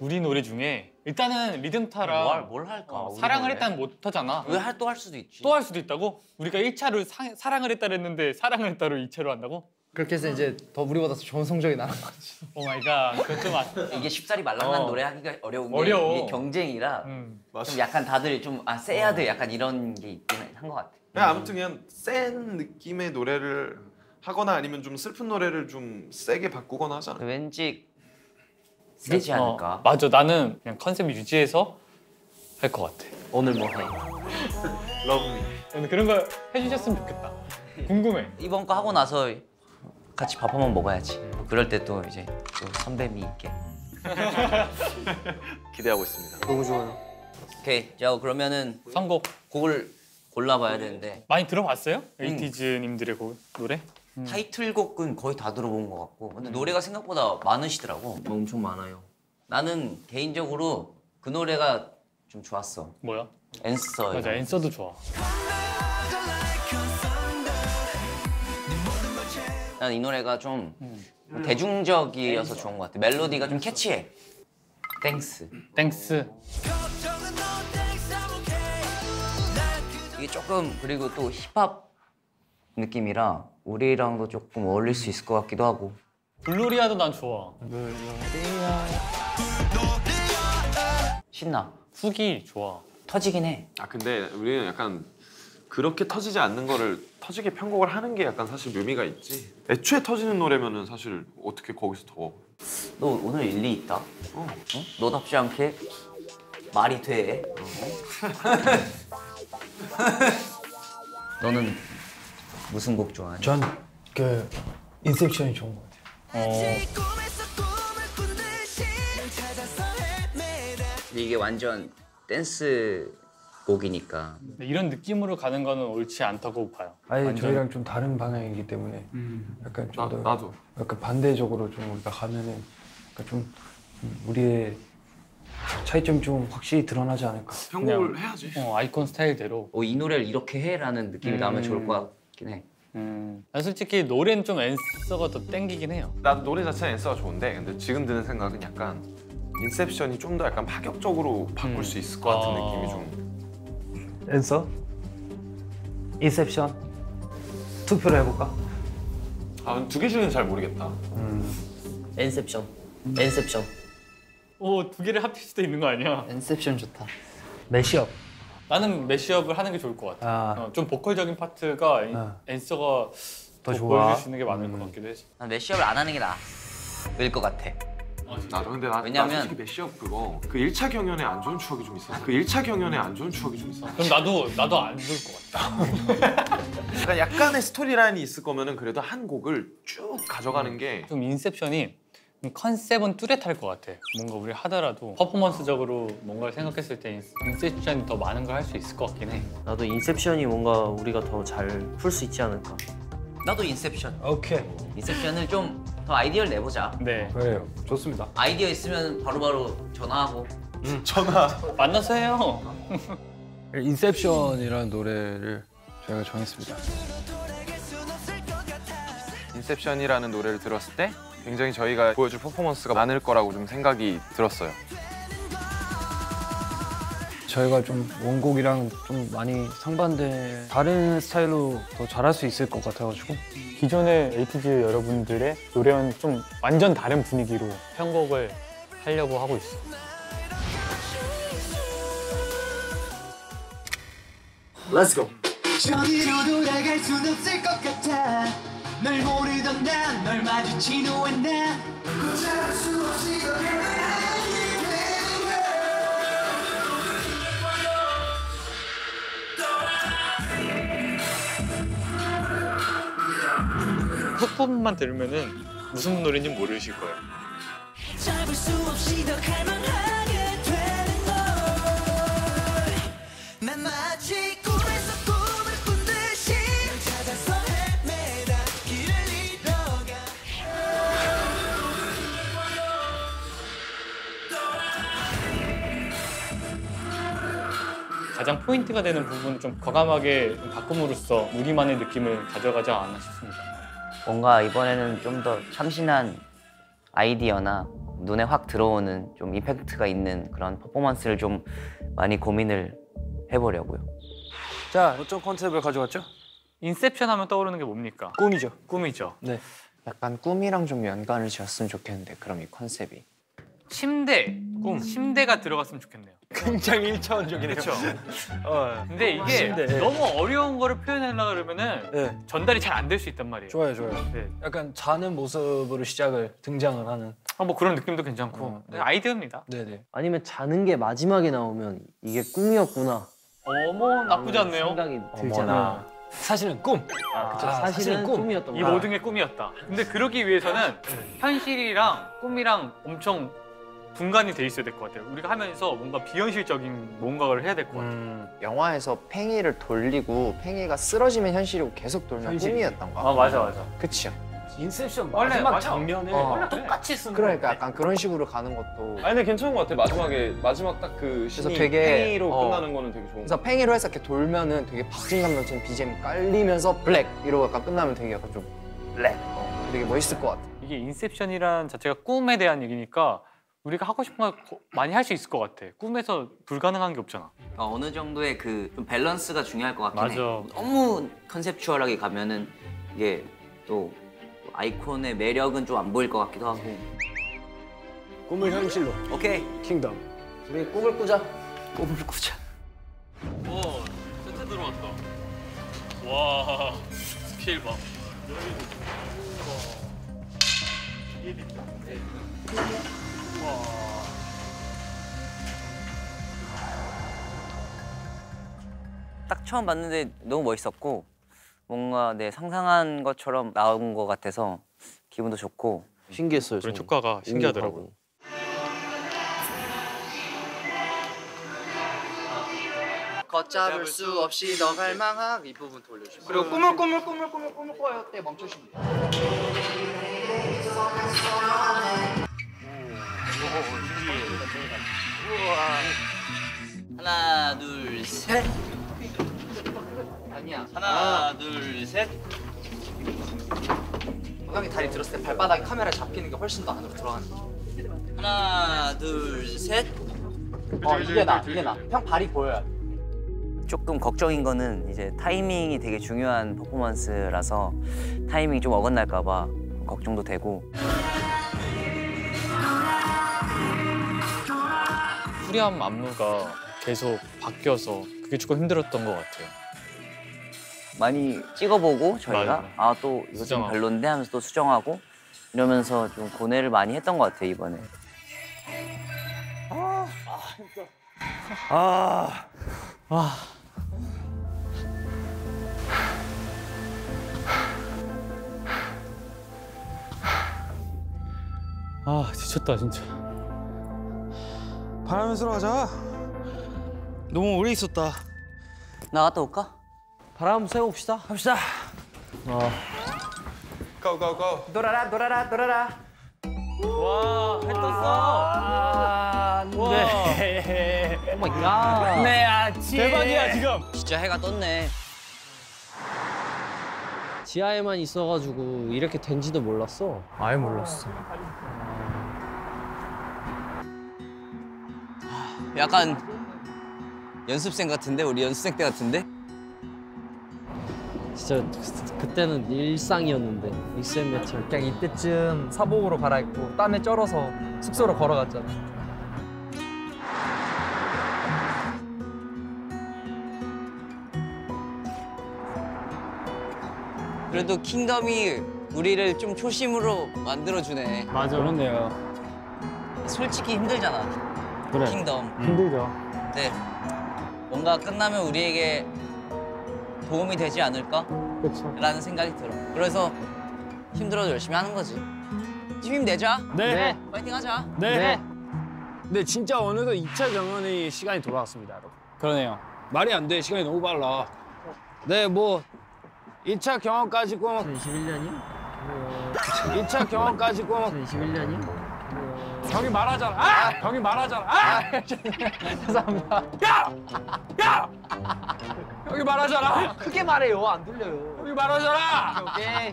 우리 노래 중에 일단은 리듬 타랑 뭘, 뭘 할까? 어, 사랑을 노래? 했다는 못 하잖아. 왜 또 할 수도 있지. 또 할 수도 있다고? 우리가 1차로 사 랑을 했다 그랬는데 사랑을 했다로 2차로 한다고? 그렇게 해서 이제 더 우리보다 더 좋은 성적이 나는 거지. oh my God. 그건 좀 아... 이게 쉽사리 말랑난 어. 노래 하기가 어려운 게 어려워. 이게 경쟁이라 음. 좀 약간 다들 좀 아 세야 돼 약간 이런 게 있긴 한 것 같아. 그냥 아무튼 그냥 센 느낌의 노래를 하거나 아니면 좀 슬픈 노래를 좀 세게 바꾸거나 하잖아. 왠지 세지 않을까? 어, 맞아. 나는 그냥 컨셉을 유지해서 할 것 같아. 오늘 뭐 해? 러브미. 그런 거 해주셨으면 좋겠다. 궁금해. 이번 거 하고 나서 같이 밥 한번 먹어야지. 그럴 때 또 이제 또 선배미 있게. 기대하고 있습니다. 너무 좋아요. 오케이. 자 그러면은 선곡 곡을 골라봐야 되는데 많이 들어봤어요? 에이티즈님들의 곡, 노래? 타이틀곡은 거의 다 들어본 것 같고 근데 노래가 생각보다 많으시더라고. 엄청 많아요. 나는 개인적으로 그 노래가 좀 좋았어. 뭐야? Answer. 맞아, Answer도 좋아. 난 이 노래가 좀 대중적이어서 좋은 것 같아. 멜로디가 좀 catchy해. Thanxx. Thanxx. 이게 조금 그리고 또 힙합 느낌이라 우리랑도 조금 어울릴 수 있을 것 같기도 하고. 블루리아도 난 좋아. 신나. hook이 좋아. 터지긴 해. 아 근데 우리는 약간 그렇게 터지지 않는 거를 터지게 편곡을 하는 게 약간 사실 묘미가 있지. 애초에 터지는 노래면은 사실 어떻게 거기서 더 너 오늘 일리 있다. 어. 너답지 않게 말이 돼. 너는 무슨 곡 좋아해? 전그 인셉션이 좋은 것 같아요. 어. 이게 완전 댄스 곡이니까. 이런 느낌으로 가는 거는 옳지 않다고 봐요. 아예 완전- 저희랑 좀 다른 방향이기 때문에 음. 약간 나- 좀더 나도. 약간 반대적으로 좀 우리가 가면은 약간 좀 음, 우리의 차이점이 좀 확실히 드러나지 않을까. 그냥, 어, 아이콘 스타일대로. 어, 이 노래를 이렇게 해라는 느낌이 음. 나면 좋을 것 같긴 해. 음. 난 솔직히 노래는 좀 Answer가 더 땡기긴 해요. 나도 노래 자체는 Answer가 좋은데 근데 지금 드는 생각은 약간 Inception이 좀 더 약간 파격적으로 바꿀 수 있을 것 같은 아. 느낌이 좀 Answer? Inception? 투표를 해볼까? 아, 두 개 중에는 잘 모르겠다. Inception. Inception. 오, 두 개를 합칠 수도 있는 거 아니야? Inception 좋다. Mashup. 나는 mashup을 하는 게 좋을 것 같아. 어, 좀 보컬적인 파트가 아. Answer가 더, 더 좋아. 보여줄 수 있는 게 많을 것 같기도 해. 난 mashup을 안 하는 게 나을 것 같아. 나도 근데 나, 왜냐면- 나 솔직히 mashup 그거 그 1차 경연에 안 좋은 추억이 좀 있어. 그 1차 경연에 안 좋은 추억이 좀 있어. 그럼 나도 나도 안 좋을 것 같아. 약간 약간의 storyline이 있을 거면은 그래도 한 곡을 쭉 가져가는 게 좀 Inception이 컨셉은 뚜렷할 것 같아. 뭔가 우리 하더라도 퍼포먼스적으로 뭔가를 생각했을 때 Inception이 더 많은 걸 할 수 있을 것 같긴 해. 나도 Inception이 뭔가 우리가 더 잘 풀 수 있지 않을까. 나도 Inception. 오케이. Inception을 좀 더 아이디어를 내보자. 네. 그래요. 좋습니다. 아이디어 있으면 바로바로 전화하고. 전화. 만나서 해요. 인셉션이라는 노래를 저희가 정했습니다. 인셉션이라는 노래를 들었을 때 굉장히 저희가 보여줄 퍼포먼스가 많을 거라고 좀 생각이 들었어요. 저희가 좀 원곡이랑 좀 많이 상반된 다른 스타일로 더 잘할 수 있을 것 같아가지고 기존의 에이티즈 여러분들의 노래는 좀 완전 다른 분위기로 편곡을 하려고 하고 있어. Let's go. 전으로 돌아갈 순 없을 것 같아 널 모르던 난널 마주친 후에 난 고잘할 수 없이 훅부분만 들으면은 무슨 노래인지 모르실 거예요. 잡을 수 없이 더 갈망하게 되는 걸난 마치 꿈에서 꿈을 꾼 듯이 널 찾아서 헤매다 길을 잃어가 가장 포인트가 되는 부분을 좀 과감하게 좀 바꿈으로써 우리만의 느낌을 가져가지 않았나 싶습니다. 뭔가 이번에는 좀 더 참신한 아이디어나 눈에 확 들어오는 좀 임팩트가 있는 그런 퍼포먼스를 좀 많이 고민을 해보려고요. 자, 어떤 컨셉을 가져갔죠? 인셉션 하면 떠오르는 게 뭡니까? 꿈이죠. 꿈이죠. 네. 약간 꿈이랑 좀 연관을 지었으면 좋겠는데 그럼 이 컨셉이 침대, 꿈, 침대가 들어갔으면 좋겠네요. 굉장히 일차원적이네요. 그렇죠. 어. 근데 이게 예. 너무 어려운 거를 표현하려고 그러면은 네. 전달이 잘 안 될 수 있단 말이에요. 좋아요, 좋아요. 네. 약간 자는 모습으로 시작을 등장을 하는. 아, 뭐 그런 느낌도 괜찮고 어, 네. 아이디어입니다. 네네. 아니면 자는 게 마지막에 나오면 이게 꿈이었구나. 어머 나쁘지 않네요. 생각이. 들잖아. 사실은 꿈. 아, 그쵸, 사실은 꿈 이었던 이 거야. 모든 게 꿈이었다. 근데 그러기 위해서는 현실이랑 꿈이랑 엄청 분간이 돼 있어야 될 것 같아요. 우리가 하면서 뭔가 비현실적인 뭔가를 해야 될 것 같아요. 음. 영화에서 팽이를 돌리고 팽이가 쓰러지면 현실이고 계속 돌면 현실. 꿈이었던가? 아 맞아 맞아. 그쵸? 인셉션 원래 마지막 맞아. 장면에 어. 원래 똑같이 쓰는 그러니까 약간 그런 식으로 가는 것도 아니 근데 괜찮은 것 같아. 마지막에 마지막 딱 그 그래서 신이 되게 팽이로 어, 끝나는 거는 되게 좋은 그래서 거 팽이로 해서 이렇게 돌면은 되게 박진감 넘치는 BGM 깔리면서 블랙 이러고 약간 끝나면 되게 약간 좀 블랙 어, 되게 멋있을 것 같아. 이게 Inception이란 자체가 꿈에 대한 얘기니까 우리가 하고 싶은 걸 거- 많이 할 수 있을 것 같아. 꿈에서 불가능한 게 없잖아. 어, 어느 정도의 그 좀 밸런스가 중요할 것 같긴 해. 맞아. 너무 conceptual하게 가면은 이게 또 아이콘의 매력은 좀 안 보일 것 같기도 하고. 꿈을 현실로. 오케이. 킹덤. 우리 꿈을 꾸자. 꿈을 꾸자. 오, 세트 들어왔다. 와, 스케일 봐. 딱 처음 봤는데 너무 멋있었고 뭔가 내 상상한 것처럼 나온 것 같아서 기분도 좋고 신기했어요. 그런 효과가 신기하더라고요. 걷잡을 수 없이 너 갈망한 이 부분 돌려주세요. 그리고 꿈을 꿈을 꿈을 꿈을 꿈을 꿔요 때 멈추시면 돼요. 하나 둘 셋. 아니야. 하나 둘 셋. 형이 다리 들었을 때 발바닥이 카메라에 잡히는 게 훨씬 더 안으로 들어가는 느낌. 하나 둘 셋. 어 이게 나 이게 나. 형 발이 보여야 돼. 조금 걱정인 거는 이제 타이밍이 되게 중요한 퍼포먼스라서 타이밍이 좀 어긋날까 봐 걱정도 되고 후리한 안무가 계속 바뀌어서 그게 조금 힘들었던 것 같아요. 많이 찍어보고 저희가 맞아요. 아 또 이거 좀 수정하고. 별론데 하면서 또 수정하고 이러면서 좀 고뇌를 많이 했던 것 같아요 이번에. 아. 아. 아 지쳤다 진짜. 바람 쐬러 가자. 너무 오래 있었다. 나갔다 올까? 바람 쐬봅시다. 갑시다. 어. 고 고 고. 놀아라 놀아라 놀아라. 와, 해 떴어. 아, 네. oh my God. 네, 아침. 대박이야, 지금. 진짜 해가 떴네. 지하에만 있어가지고 이렇게 된지도 몰랐어. 아예 몰랐어. 약간 연습생 같은데 우리 연습생 때 같은데? 진짜 그- 그때는 일상이었는데 익셀 매트. 그냥 이때쯤 사복으로 갈아입고 땀에 쩔어서 숙소로 걸어갔잖아. 그래도 킹덤이 우리를 좀 초심으로 만들어주네. 맞아. 그렇네요. 솔직히 힘들잖아. 그래. 킹덤. 힘들죠. 네. 뭔가 끝나면 우리에게 도움이 되지 않을까? 그렇죠. 라는 생각이 들어. 그래서 힘들어도 열심히 하는 거지. 힘내자. 네. 파이팅 하자. 네. 근데 진짜 어느덧 2차 경연의 시간이 돌아왔습니다, 여러분. 그러네요. 말이 안 돼. 시간이 너무 빨라. 네, 뭐 2차 경험까지 꼭 21년이요? 2차 경험까지 꼭 21년이요? 형이 말하잖아. 아! 형이 말하잖아. 아! 죄송합니다. 야! 야! 형이 말하잖아. 크게 말해요. 안 들려요. 형이 말하잖아. 오케이.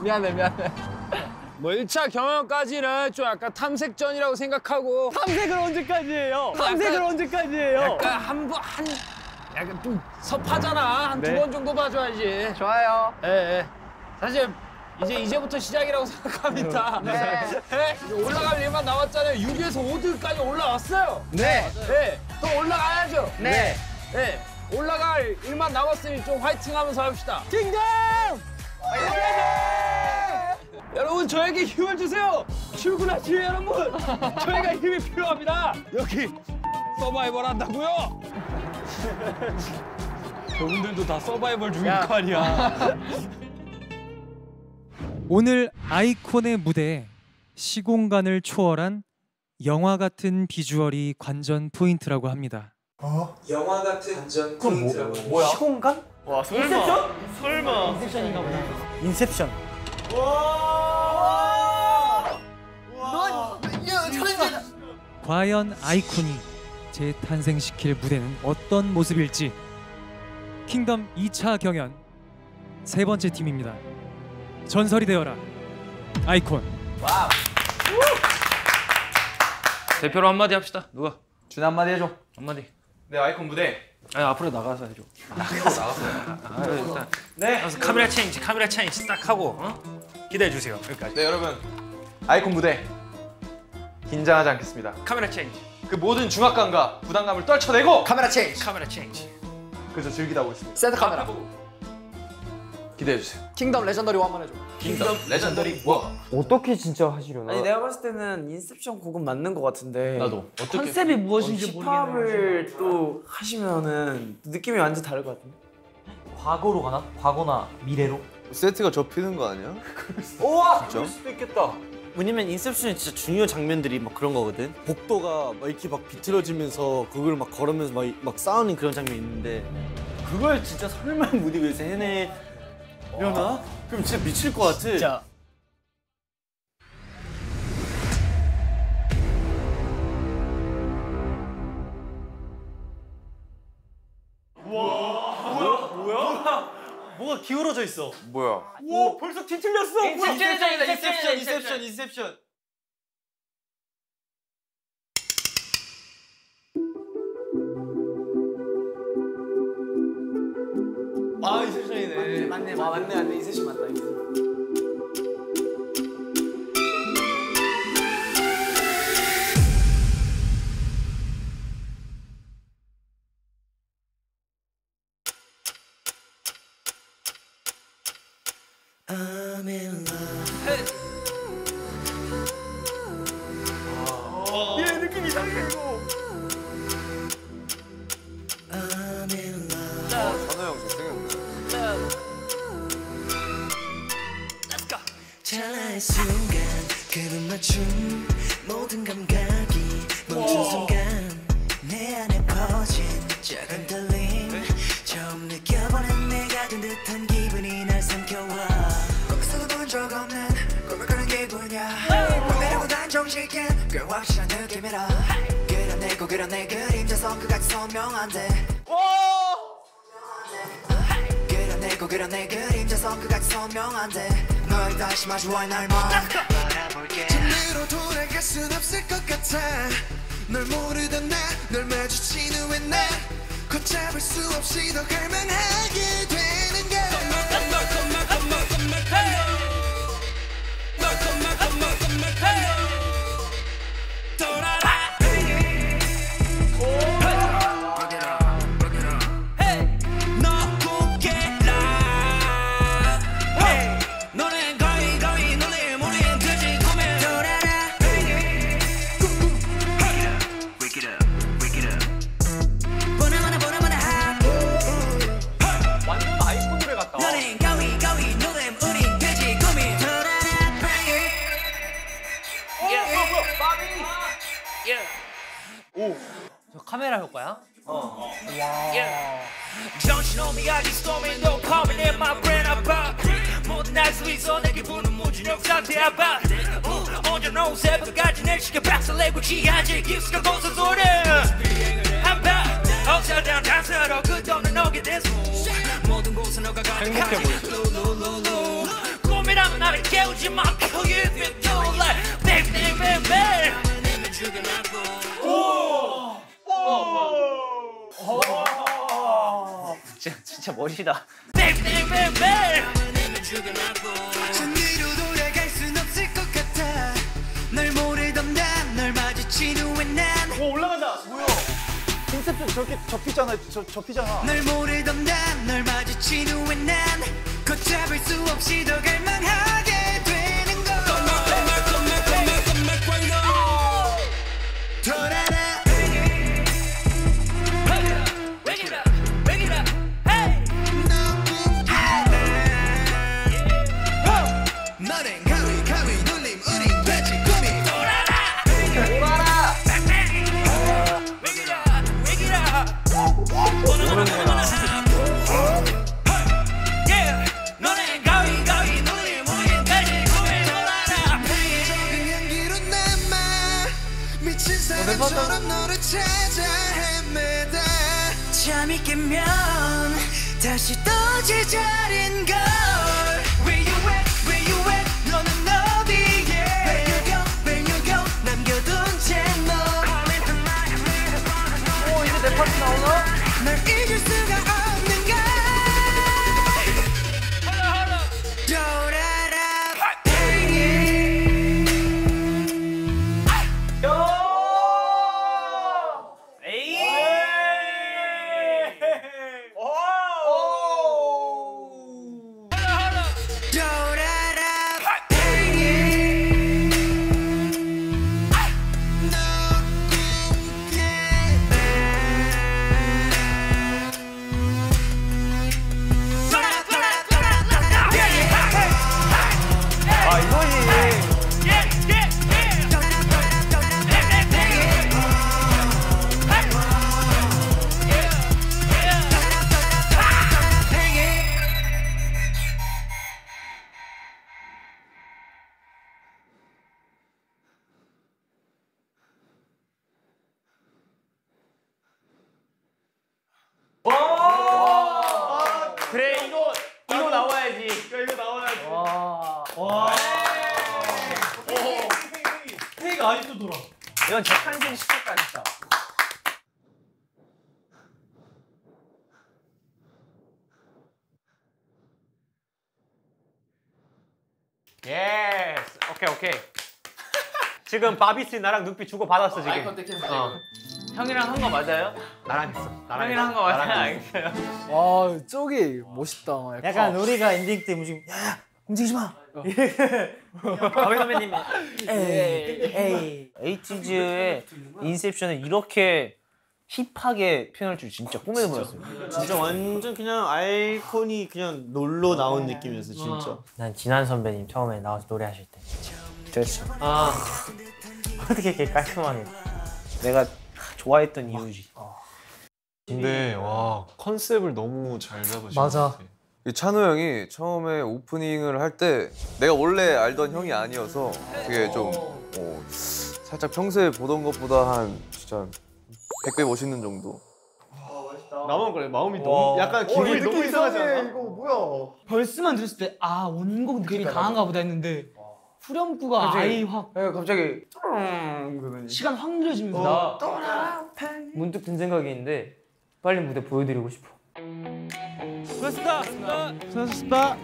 미안해 미안해. 뭐 1차 경험까지는 좀 약간 탐색전이라고 생각하고 탐색을 언제까지 해요? 탐색을 약간- 언제까지 해요? 약간 한 번 한 약간 좀 섭하잖아. 한 두 네. 번 정도 봐줘야지. 좋아요. 예, 예. 사실 이제 이제부터 시작이라고 생각합니다. 네. 예? 이제 올라갈 일만 남았잖아요. 6에서 5등까지 올라왔어요. 네. 예. 또 올라가야죠. 네. 예. 올라갈 일만 남았으니 좀 화이팅하면서 합시다. 킹덤! 여러분 저에게 힘을 주세요. 출근하시는 여러분. 저희가 힘이 필요합니다. 여기 서바이벌 한다고요? 저분들도 다 서바이벌 중일 거 아니야. 오늘 아이콘의 무대에 시공간을 초월한 영화 같은 비주얼이 관전 포인트라고 합니다. 영화 같은 관전 포인트라고 뭐야? 시공간? 와 인셉션? 설마. 인셉션인가 보다. 인셉션. 과연 아이콘이 재탄생시킬 무대는 어떤 모습일지 킹덤 2차 경연 세 번째 팀입니다. 전설이 되어라 아이콘. 대표로 한마디 합시다. 누가? 준 한마디 해줘. 한마디. 네 아이콘 무대. 아니 앞으로 나가서 해줘. 나가서 아, 일단 네. 나가서 카메라 change, 카메라 change 딱 하고 어? 기대해 주세요. 여기까지. 네 여러분 아이콘 무대 긴장하지 않겠습니다. 카메라 change. 그 모든 중압감과 부담감을 떨쳐내고 카메라 change. 카메라 change. 그래서 즐기다 오겠습니다. 셋 카메라. 기대해 주세요. 킹덤 Legendary War 한번 해줘. 킹덤 Legendary War. 어떻게 진짜 하시려나? 아니 내가 봤을 때는 인셉션 곡은 맞는 것 같은데 나도. 어떻게- 컨셉이 무엇인지 힙합을 또 하시면은 느낌이 완전 다를 것 같은데 과거로 가나? 과거나 미래로? 세트가 접히는 거 아니야? 우와! 진짜? 수도 있겠다 왜냐면 인셉션이 진짜 중요 장면들이 막 그런 거거든. 복도가 막 이렇게 막 비틀어지면서 그걸 막 걸으면서 막, 막 싸우는 그런 장면이 있는데 그걸 진짜 설마 무대 위에서 해 내려나? 그럼 진짜 미칠 것 같아. 진짜. 뭐야? 뭐야? 뭐가 기울어져 있어. 뭐야? 오 벌써 뒤틀렸어. 인셉션이다, 인셉션, 인셉션, 인셉션, 인셉션. 아 인셉션이네 అవన్నీ అన్నీ చేసి మళ్ళీ 널 다시 마 지금 바비스 나랑 눈빛 주고 받았어 지금. eye contact 했어, 어. 형이랑 한 거 맞아요? 나랑 했어. 나랑 형이랑 했어. 한거 맞아요? 나랑 알겠어요. 와 저기 멋있다. 약간 우리가 엔딩 때 무슨 야야 움직이지 마. 바비 선배님이 에이, 에이. 에이티즈의 인셉션을 이렇게 힙하게 표현할 줄 진짜 꿈에도 몰랐어요. 진짜 완전 그냥 아이콘이 그냥 놀러 나온 느낌이었어 진짜. 난 진환 선배님 처음에 나와서 노래하실 때 됐어. 아 어떻게 이렇게 깔끔하게 내가 좋아했던 이유지 근데 와 컨셉을 너무 잘 잡으신 맞아. 것 같아. 이 찬호 형이 처음에 오프닝을 할 때 내가 원래 알던 형이 아니어서 되게 좀 어, 살짝 평소에 보던 것보다 한 진짜 100배 멋있는 정도. 나만 그래 마음이 와. 너무 약간 어, 기분이 이거 너무 이상하지 않아? 이거 뭐야? 벌스만 들었을 때 아 원곡 느낌이 강한가 보다 했는데 후렴구가 갑자기- 아예 확 네, 갑자기 음, 시간 확 느려지면서 나 문득 든 생각이 있는데 빨리 무대 보여드리고 싶어. 고맙습니다. 수고하셨습니다.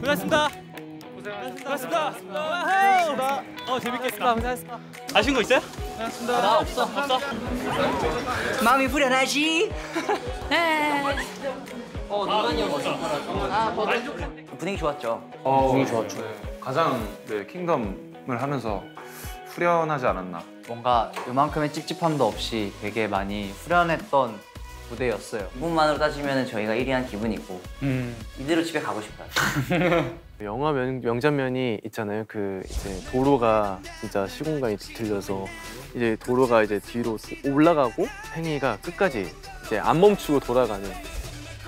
고맙습니다. 고맙습니다. 고맙습니다. 어 재밌겠습니다. 고생하셨습니다. 아쉬운 거 있어요? 고맙습니다. 나 없어 없어. 마음이 후련하지? 어, 누가니 아, 뭐 분위기 좋았죠. 어, 분위기 좋았죠. 네. 가장 네, 킹덤을 하면서 후련하지 않았나. 뭔가 요만큼의 찝찝함도 없이 되게 많이 후련했던 무대였어요. 기분만으로 따지면 저희가 1위 한 기분이고 음. 이대로 집에 가고 싶어요. 영화 명, 명장면이 있잖아요. 그 이제 도로가 진짜 시공간이 뒤틀려서 이제 도로가 이제 뒤로 올라가고 팽이가 끝까지 이제 안 멈추고 돌아가는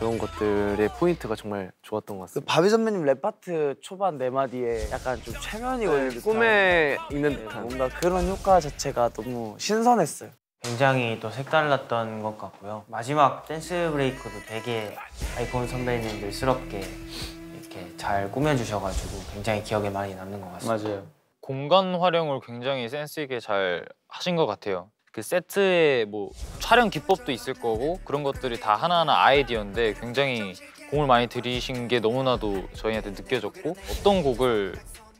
그런 것들의 포인트가 정말 좋았던 것 같습니다. 바비 선배님 랩 파트 초반 네 마디에 약간 좀 최면이 걸린 듯한 꿈에 있는 듯한 뭔가 그런 효과 자체가 너무 신선했어요. 굉장히 또 색달랐던 것 같고요 마지막 dance break도 되게 아이콘 선배님들스럽게 이렇게 잘 꾸며주셔가지고 굉장히 기억에 많이 남는 것 같습니다 맞아요. 공간 활용을 굉장히 센스 있게 잘 하신 것 같아요. 그 세트에 뭐 촬영 기법도 있을 거고 그런 것들이 다 하나하나 아이디어인데 굉장히 공을 많이 들이신 게 너무나도 저희한테 느껴졌고 어떤 곡을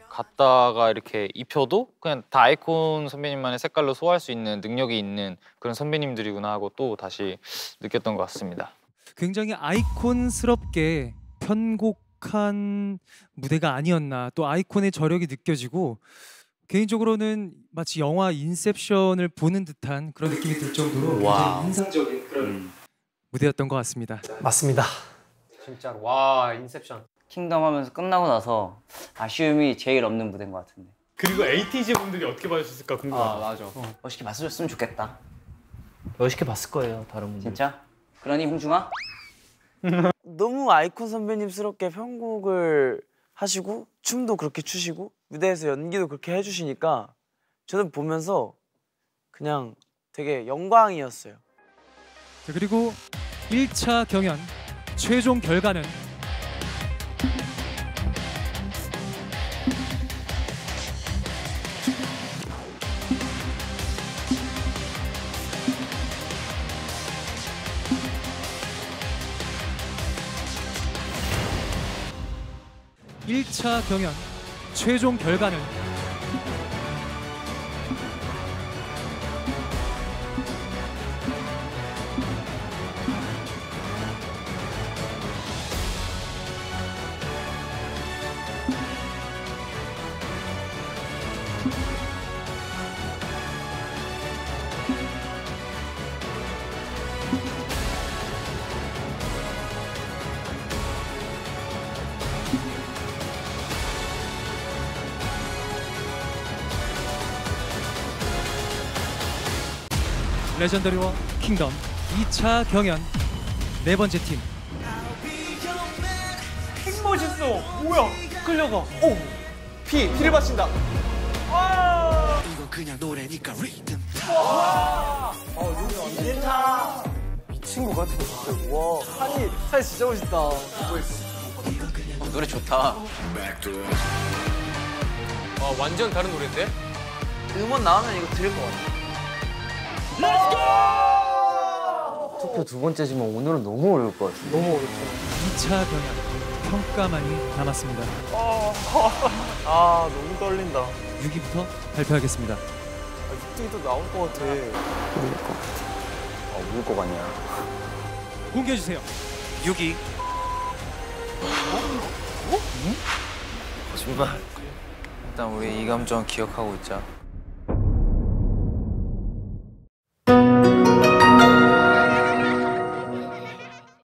갖다가 이렇게 입혀도 그냥 다 아이콘 선배님만의 색깔로 소화할 수 있는 능력이 있는 그런 선배님들이구나 하고 또 다시 느꼈던 것 같습니다. 굉장히 아이콘스럽게 편곡한 무대가 아니었나 또 아이콘의 저력이 느껴지고 개인적으로는 마치 영화 인셉션을 보는 듯한 그런 느낌이 들 정도로 wow. 굉장히 인상적인 그런 무대였던 것 같습니다. 맞습니다 진짜로 와 인셉션. 킹덤 하면서 끝나고 나서 아쉬움이 제일 없는 무대인 것 같은데. 그리고 에이티즈 분들이 어떻게 봐주셨을까 궁금하다. 아, 맞아. 멋있게 봤어줬으면 좋겠다. 멋있게 봤을 거예요 다른 분들 진짜? 그러니 홍중아? 너무 아이콘 선배님스럽게 편곡을 하시고 춤도 그렇게 추시고 무대에서 연기도 그렇게 해주시니까 저는 보면서 그냥 되게 영광이었어요. 자, 그리고 1차 경연 최종 결과는 일차 경연 최종 결과는 Legendary War 킹덤 2차 경연 네 번째 팀 핵 멋있어. 뭐야? 끌려가. 오. 피 피를 바친다. 이거 그냥 노래니까 리듬 와. 어 좋다. 미친 것 같아 진짜. 와 산이 산이 진짜 멋있다. 노래 좋다. 와 완전 다른 노래인데? 음원 나오면 이거 들을 것 같아. 투표 두 번째지만 오늘은 너무 어려울 것 같아. 너무 어렵죠 2차 경연 평가만이 남았습니다 아 너무 떨린다. 6위부터 발표하겠습니다 아, 6등이 또 나올 것 같아. 어, 울것 같냐? 공개해주세요 6위. 거짓말. 일단 우리 이 감정 기억하고 있자.